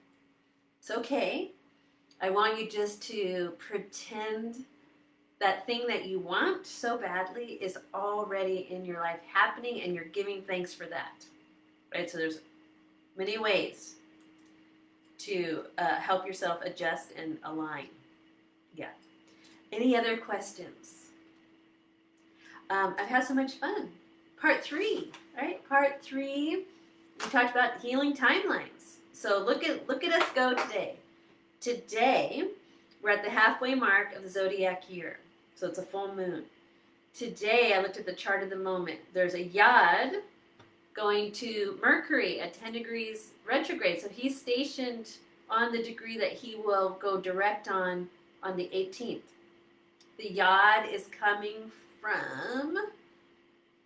it's okay. I want you just to pretend that thing that you want so badly is already in your life happening and you're giving thanks for that. Right? So there's many ways to uh, help yourself adjust and align. Yeah. Any other questions? Um, I've had so much fun. Part three, right? Part three, we talked about healing timelines. So look at look at us go today. Today, we're at the halfway mark of the zodiac year. So it's a full moon. Today, I looked at the chart of the moment. There's a yod going to Mercury at 10 degrees retrograde. So he's stationed on the degree that he will go direct on on the 18th. The yod is coming from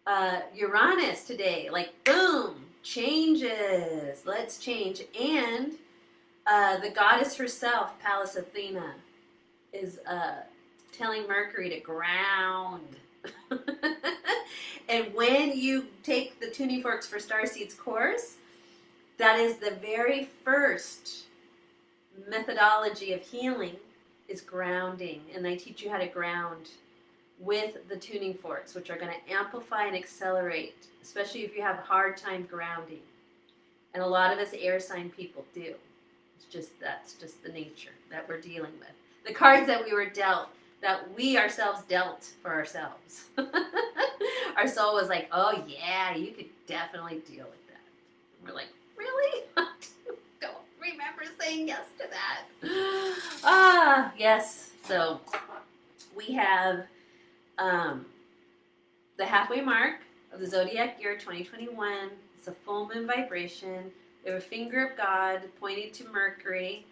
uh, Uranus today. Like, boom, changes. Let's change. And uh, the goddess herself, Pallas Athena, is uh, telling Mercury to ground. and when you take the Tuning Forks for Starseeds course, that is the very first methodology of healing is grounding. And they teach you how to ground with the tuning forks, which are going to amplify and accelerate, especially if you have a hard time grounding. And a lot of us air sign people do. It's just that's just the nature that we're dealing with. The cards that we were dealt that we ourselves dealt for ourselves. Our soul was like, oh yeah, you could definitely deal with that. And we're like, really? Don't remember saying yes to that. ah, yes. So we have um, the halfway mark of the zodiac year 2021. It's a full moon vibration. We have a finger of God pointing to Mercury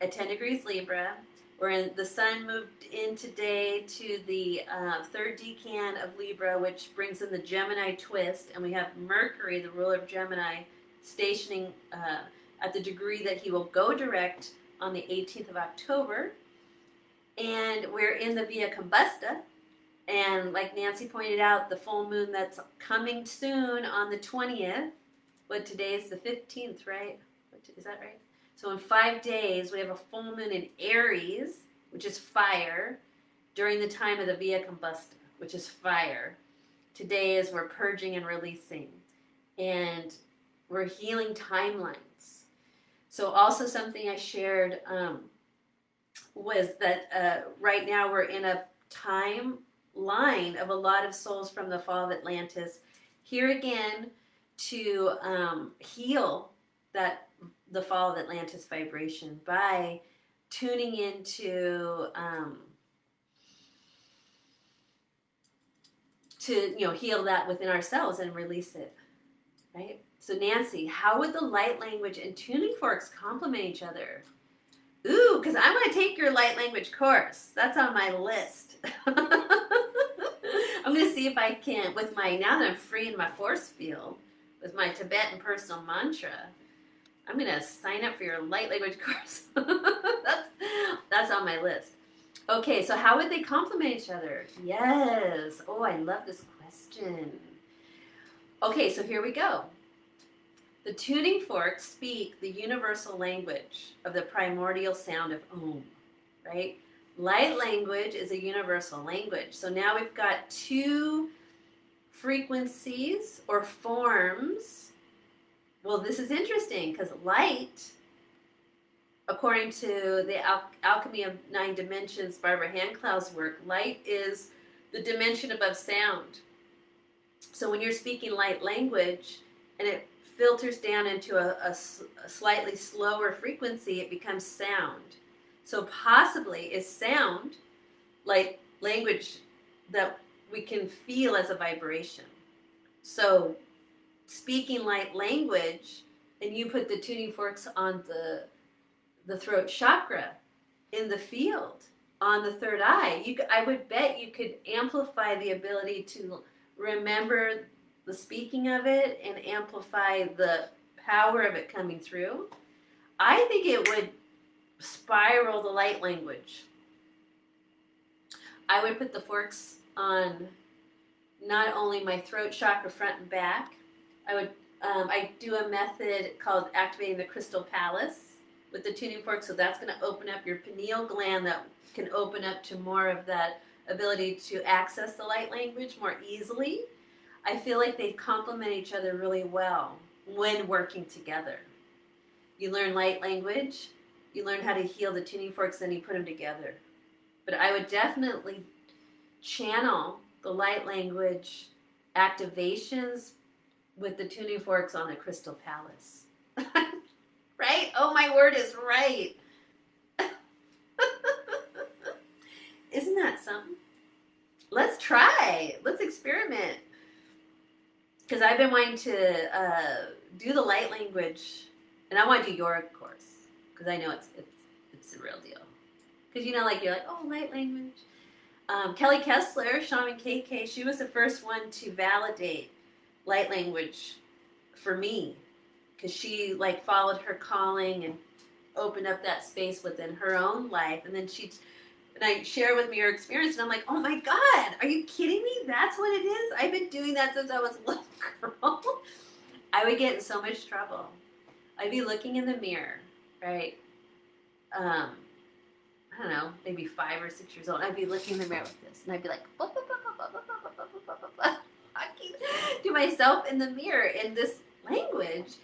at 10 degrees Libra. We're in, the sun moved in today to the uh, third decan of Libra, which brings in the Gemini twist, and we have Mercury, the ruler of Gemini, stationing uh, at the degree that he will go direct on the 18th of October. And we're in the Via Combusta, and like Nancy pointed out, the full moon that's coming soon on the 20th. But today is the 15th, right? Is that right? So in five days, we have a full moon in Aries, which is fire, during the time of the Via Combusta, which is fire. Today is we're purging and releasing. And we're healing timelines. So also something I shared um, was that uh, right now we're in a line of a lot of souls from the fall of Atlantis here again to um, heal that the fall of Atlantis vibration by tuning into um, to you know heal that within ourselves and release it right? So nancy how would the light language and tuning forks complement each other? Ooh because i'm going to take your light language course. That's on my list. to see if i can with my now that i'm free in my force field with my tibetan personal mantra i'm to sign up for your light language course that's that's on my list Okay, so how would they complement each other? Yes. Oh, I love this question. Okay, so here we go. The tuning forks speak the universal language of the primordial sound of Om, right? Light language is a universal language. So now we've got two frequencies or forms. Well, this is interesting because light according to the Al- Alchemy of Nine Dimensions, Barbara Hand Clow's work, light is the dimension above sound. So when you're speaking light language and it filters down into a, a, a slightly slower frequency, it becomes sound. So possibly is sound like language that we can feel as a vibration. So speaking light language, and you put the tuning forks on the the throat chakra in the field on the third eye. You, I would bet you could amplify the ability to remember the speaking of it and amplify the power of it coming through. I think it would spiral the light language. I would put the forks on not only my throat chakra front and back. I would um, I do a method called activating the crystal palace with the tuning fork. So that's going to open up your pineal gland that can open up to more of that ability to access the light language more easily. I feel like they complement each other really well when working together. You learn light language, you learn how to heal the tuning forks, then you put them together. But I would definitely channel the light language activations with the tuning forks on the crystal palace. right? Oh, my word is right. Isn't that something? Let's try. Let's experiment. Because I've been wanting to uh, do the light language, and I want to do your course because I know it's it's it's the real deal. Because you know, like you're like, oh, light language. Um, Kelly Kessler, Shaman KK, she was the first one to validate light language for me because she like followed her calling and opened up that space within her own life and then she and I share with me her experience and I'm like, oh my God, are you kidding me? That's what it is? I've been doing that since I was a little girl. I would get in so much trouble. I'd be looking in the mirror, right? Um, I don't know, maybe five or six years old. I'd be looking in the mirror with this and I'd be like, talking to myself in the mirror in this language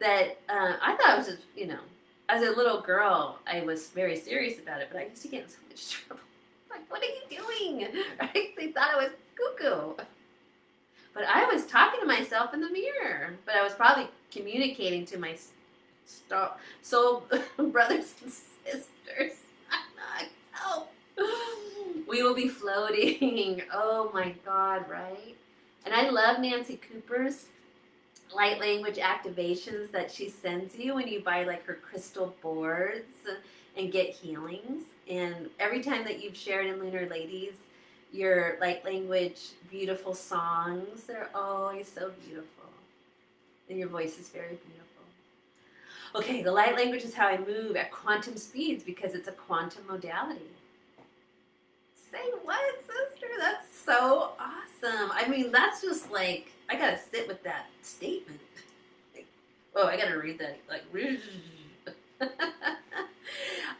that uh, I thought was just, you know, as a little girl, I was very serious about it, but I used to get in so much trouble. Like, what are you doing? Right? They thought I was cuckoo. But I was talking to myself in the mirror, but I was probably communicating to my star- So, brothers and sisters. Help! We will be floating. Oh my God, right? And I love Nancy Cooper's light language activations that she sends you when you buy like her crystal boards and get healings. And every time that you've shared in Lunar Ladies, your light language beautiful songs, they're always so beautiful. And your voice is very beautiful. Okay, the light language is how I move at quantum speeds because it's a quantum modality. Say what, sister? That's so awesome. I mean, that's just like I gotta sit with that statement. Oh, I gotta read that. Like,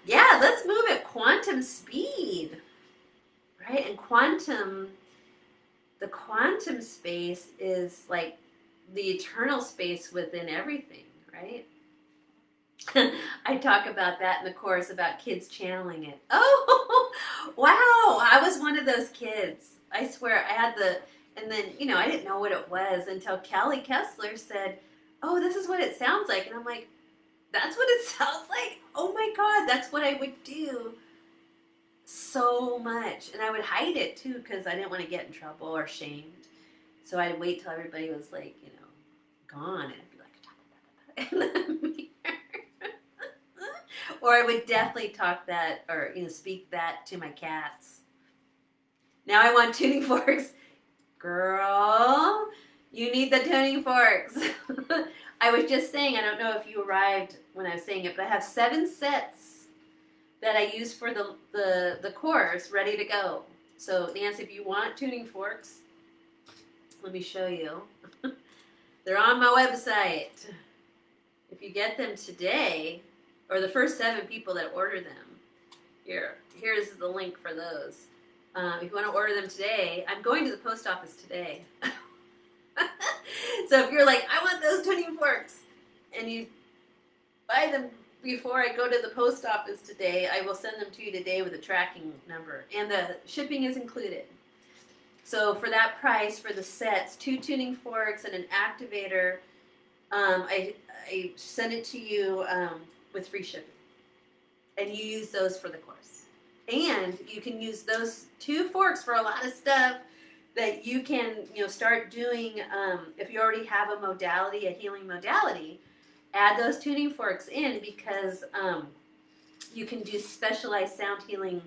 yeah, let's move at quantum speed, right? And quantum, the quantum space is like the eternal space within everything, right? I talk about that in the course about kids channeling it. Oh, wow! I was one of those kids. I swear, I had the and then, you know, I didn't know what it was until Kelly Kessler said, Oh, this is what it sounds like. And I'm like, That's what it sounds like? Oh my God, that's what I would do. so much. And I would hide it too because I didn't want to get in trouble or shamed. So I'd wait till everybody was like, you know, gone and I'd be like, in the mirror. Or I would definitely talk that or, you know, speak that to my cats. Now I want tuning forks. Girl, you need the tuning forks. I was just saying, I don't know if you arrived when I was saying it, but I have seven sets that I use for the, the, the course ready to go. So Nancy, if you want tuning forks, let me show you. They're on my website. If you get them today, or the first seven people that order them, here, here's the link for those. Um, if you want to order them today, I'm going to the post office today. so if you're like, I want those tuning forks, and you buy them before I go to the post office today, I will send them to you today with a tracking number, and the shipping is included. So for that price, for the sets, two tuning forks and an activator, um, I, I send it to you um, with free shipping, and you use those for the course. And you can use those two forks for a lot of stuff that you can, you know, start doing. Um, if you already have a modality, a healing modality, add those tuning forks in because um, you can do specialized sound healing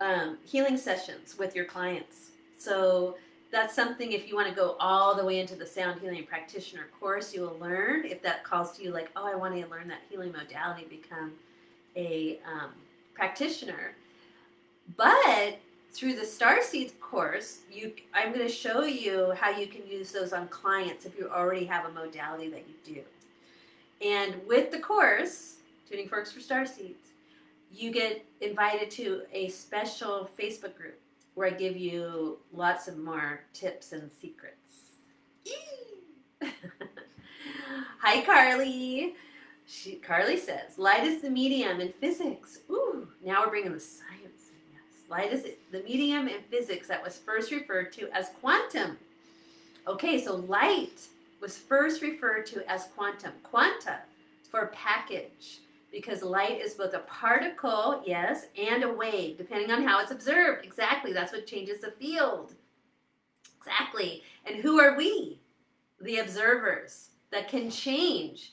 um, healing sessions with your clients. So that's something if you want to go all the way into the sound healing practitioner course, you will learn. If that calls to you, like, oh, I want to learn that healing modality, become a um, practitioner. But through the Star Seeds course, you I'm going to show you how you can use those on clients if you already have a modality that you do. And with the course, Tuning Forks for Star Seeds, you get invited to a special Facebook group where I give you lots of more tips and secrets. Hi, Carly. She, Carly says, light is the medium in physics. Ooh, now we're bringing the science Light is the medium in physics that was first referred to as quantum. Okay, so light was first referred to as quantum. Quanta for package because light is both a particle, yes, and a wave, depending on how it's observed. Exactly, that's what changes the field. Exactly. And who are we? The observers that can change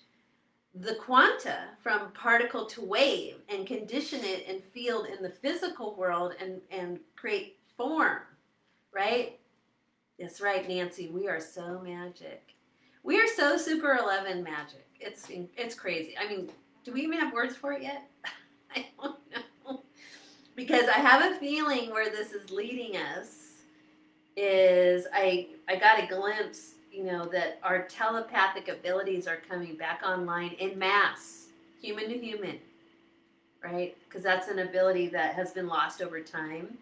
the quanta from particle to wave and condition it and field in the physical world and, and create form, right? That's right, Nancy. We are so magic. We are so super 11 magic. It's it's crazy. I mean, do we even have words for it yet? I don't know. Because I have a feeling where this is leading us is I I got a glimpse you know, that our telepathic abilities are coming back online in mass, human to human, right? Because that's an ability that has been lost over time.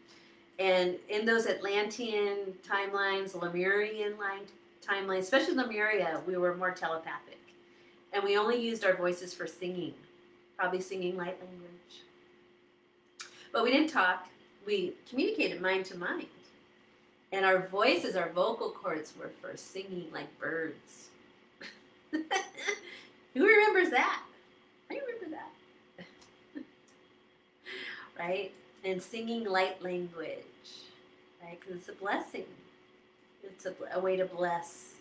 And in those Atlantean timelines, Lemurian line timelines, especially Lemuria, we were more telepathic. And we only used our voices for singing, probably singing light language. But we didn't talk, we communicated mind to mind. And our voices, our vocal cords were for singing like birds. Who remembers that? I remember that. right? And singing light language, right? Because it's a blessing. It's a, a, way to bless,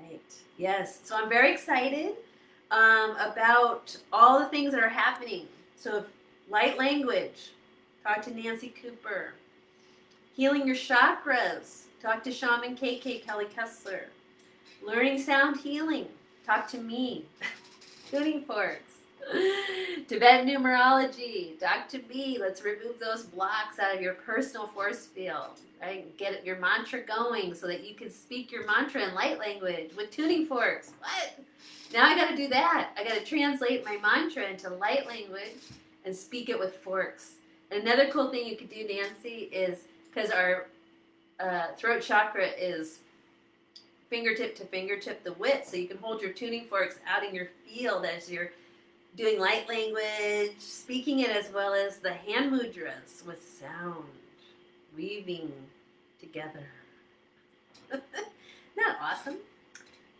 right? Yes. So I'm very excited um, about all the things that are happening. So, light language, talk to Nancy Cooper. Healing your chakras. Talk to Shaman KK Kelly Kessler. Learning sound healing. Talk to me. Tuning forks. Tibetan numerology. Dr. B. Let's remove those blocks out of your personal force field. Right? Get your mantra going so that you can speak your mantra in light language with tuning forks. What? Now I got to do that. I got to translate my mantra into light language and speak it with forks. another cool thing you could do, Nancy, is because our uh, throat chakra is fingertip to fingertip the width, so you can hold your tuning forks out in your field as you're doing light language, speaking it as well as the hand mudras with sound, weaving together. Not awesome?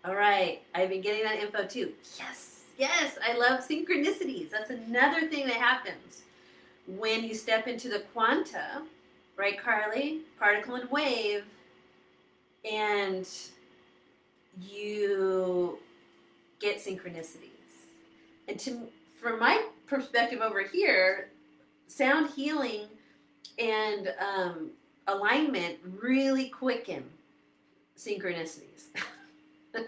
All right, I've been getting that info too. Yes, yes, I love synchronicities. That's another thing that happens when you step into the quanta, right, Carly? Particle and wave, and you get synchronicities. And to, from my perspective over here, sound healing and um, alignment really quicken synchronicities.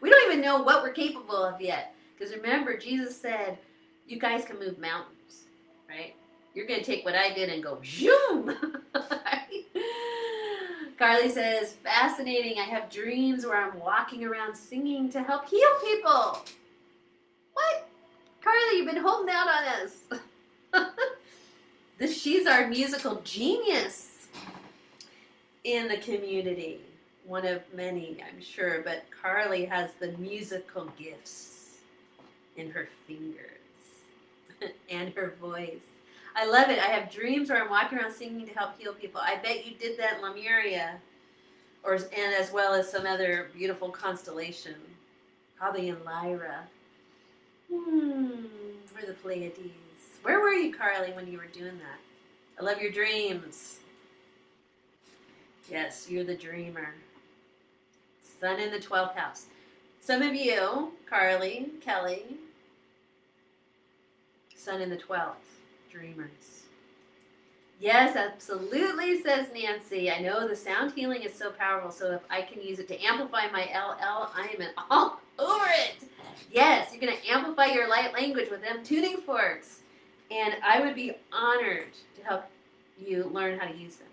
we don't even know what we're capable of yet. Because remember, Jesus said, you guys can move mountains, right? You're going to take what I did and go, zoom! Carly says, fascinating. I have dreams where I'm walking around singing to help heal people. What? Carly, you've been holding out on us. this, she's our musical genius in the community. One of many, I'm sure, but Carly has the musical gifts in her fingers and her voice. I love it. I have dreams where I'm walking around singing to help heal people. I bet you did that in Lemuria, or and as well as some other beautiful constellation, probably in Lyra. Hmm, or the Pleiades. Where were you, Carly, when you were doing that? I love your dreams. Yes, you're the dreamer. Sun in the 12th house. Some of you, Carly, Kelly, Sun in the 12th dreamers. Yes, absolutely, says Nancy. I know the sound healing is so powerful, so if I can use it to amplify my LL, I am all over it. Yes, you're going to amplify your light language with them tuning forks. And I would be honored to help you learn how to use them.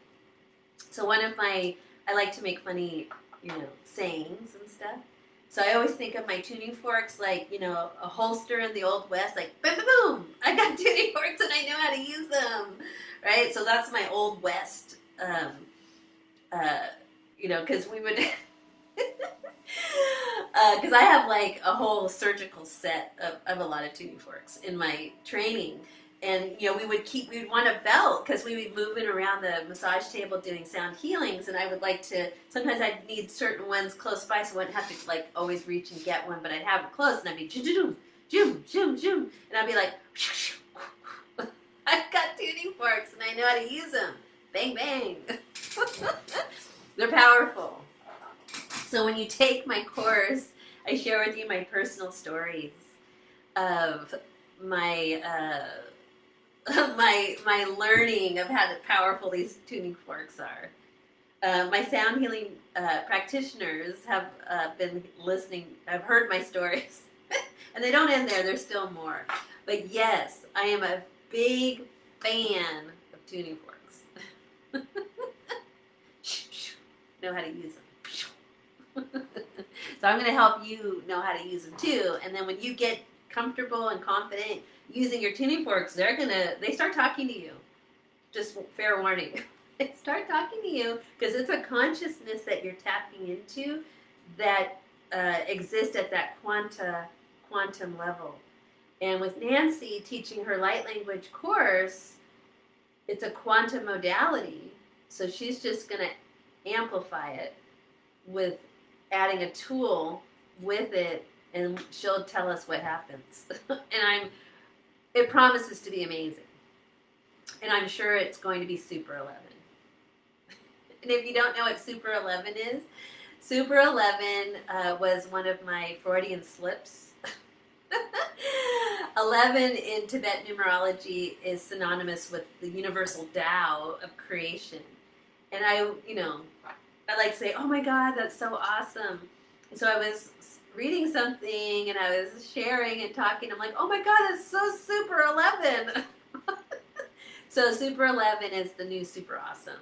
So one of my, I like to make funny, you know, sayings and stuff. So I always think of my tuning forks like, you know, a holster in the Old West, like, boom, boom, boom. I got tuning forks and I know how to use them, right? So that's my Old West, um, uh, you know, because we would, because uh, I have like a whole surgical set of, of a lot of tuning forks in my training. And you know we would keep we'd want a belt because we would be moving around the massage table doing sound healings and i would like to sometimes i'd need certain ones close by so i wouldn't have to like always reach and get one but i'd have it close and i'd be zoom zoom zoom zoom and i'd be like i've got tuning forks and i know how to use them bang bang. They're powerful so when you take my course i share with you my personal stories of my uh, my my learning of how powerful these tuning forks are. Uh, my sound healing uh, practitioners have uh, been listening. I've heard my stories, and they don't end there. There's still more. But yes, I am a big fan of tuning forks. know how to use them. so I'm going to help you know how to use them too. And then when you get comfortable and confident, using your tuning forks, they're gonna they start talking to you. Just fair warning. they start talking to you because it's a consciousness that you're tapping into that uh, exists at that quanta quantum level. And with Nancy teaching her light language course, it's a quantum modality. So she's just going to amplify it with adding a tool with it, and she'll tell us what happens. and I'm it promises to be amazing. And I'm sure it's going to be Super 11. and if you don't know what Super 11 is, Super 11 uh, was one of my Freudian slips. 11 in Tibet numerology is synonymous with the universal Tao of creation. And I, you know, I like say, oh my God, that's so awesome. And so I was reading something and I was sharing and talking. I'm like, oh my God, that's so super 11. so super 11 is the new super awesome.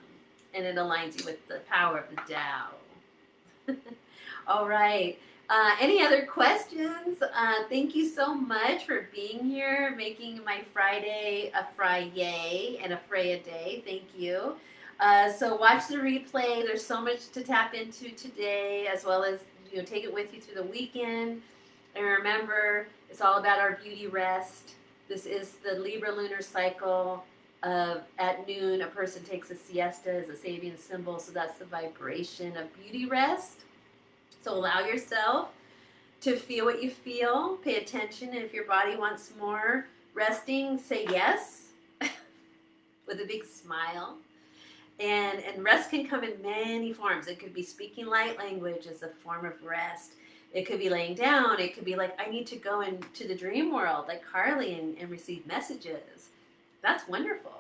And it aligns you with the power of the Tao. All right. Uh, any other questions? Uh, thank you so much for being here, making my Friday a Friday and a Freya day. Thank you. Uh, so watch the replay. There's so much to tap into today, as well as you know, take it with you through the weekend. And remember, it's all about our beauty rest. This is the Libra lunar cycle. Of at noon, a person takes a siesta as a Sabian symbol, so that's the vibration of beauty rest. So allow yourself to feel what you feel. Pay attention, and if your body wants more resting, say yes. with a big smile. And, and rest can come in many forms. It could be speaking light language as a form of rest. It could be laying down. It could be like, I need to go into the dream world, like Carly, and, and receive messages. That's wonderful.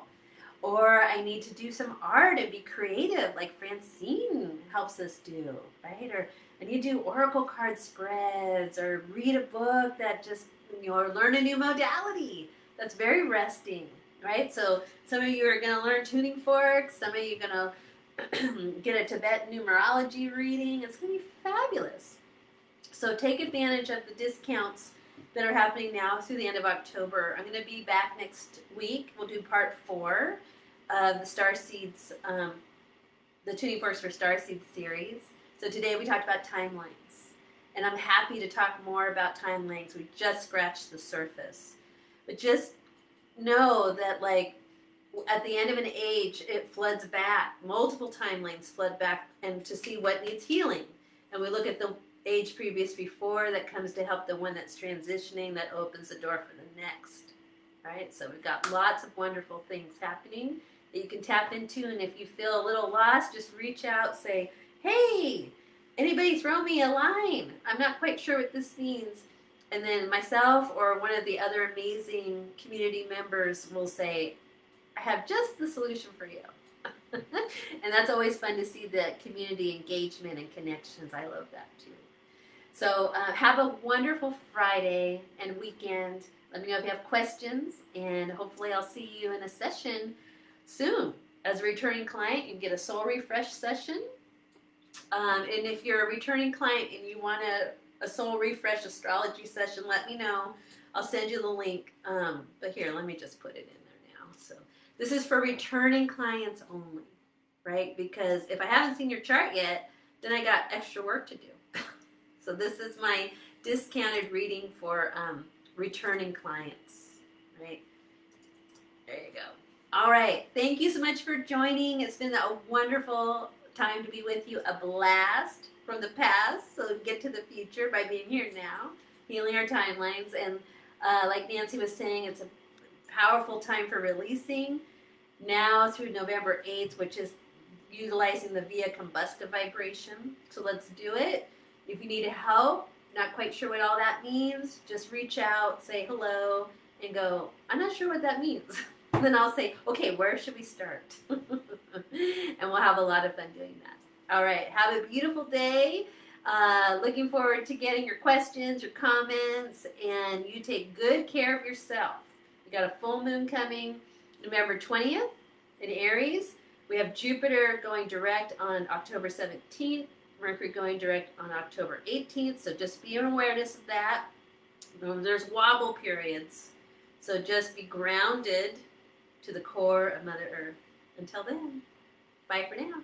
Or I need to do some art and be creative, like Francine helps us do, right? Or I need to do oracle card spreads or read a book that just, you know, or learn a new modality. That's very resting, right? So some of you are going to learn tuning forks. Some of you are going to get a Tibetan numerology reading. It's going to be fabulous. So take advantage of the discounts that are happening now through the end of October. I'm going to be back next week. We'll do part four of the Star Seeds, um, the Tuning Forks for Star Seeds series. So today we talked about timelines. And I'm happy to talk more about timelines. We just scratched the surface. But just know that, like, at the end of an age, it floods back. Multiple timelines flood back, and to see what needs healing. And we look at the age previous before that comes to help the one that's transitioning that opens the door for the next right so we've got lots of wonderful things happening that you can tap into and if you feel a little lost just reach out say hey anybody throw me a line i'm not quite sure what this means and then myself or one of the other amazing community members will say i have just the solution for you and that's always fun to see the community engagement and connections i love that too so uh, have a wonderful Friday and weekend. Let me know if you have questions, and hopefully I'll see you in a session soon. As a returning client, you get a soul refresh session. Um, and if you're a returning client and you want a, a soul refresh astrology session, let me know. I'll send you the link. Um, but here, let me just put it in there now. So this is for returning clients only, right? Because if I haven't seen your chart yet, then I got extra work to do. So this is my discounted reading for um, returning clients, right? There you go. All right. Thank you so much for joining. It's been a wonderful time to be with you. A blast from the past, so get to the future by being here now, healing our timelines. And uh, like Nancy was saying, it's a powerful time for releasing now through November 8th, which is utilizing the via combusta vibration. So let's do it. If you need help, not quite sure what all that means, just reach out, say hello, and go, I'm not sure what that means. then I'll say, okay, where should we start? and we'll have a lot of fun doing that. All right, have a beautiful day. Uh, looking forward to getting your questions, your comments, and you take good care of yourself. We got a full moon coming November 20th in Aries. We have Jupiter going direct on October 17th. Mercury going direct on October 18th, so just be in awareness of that. There's wobble periods, so just be grounded to the core of Mother Earth. Until then, bye for now.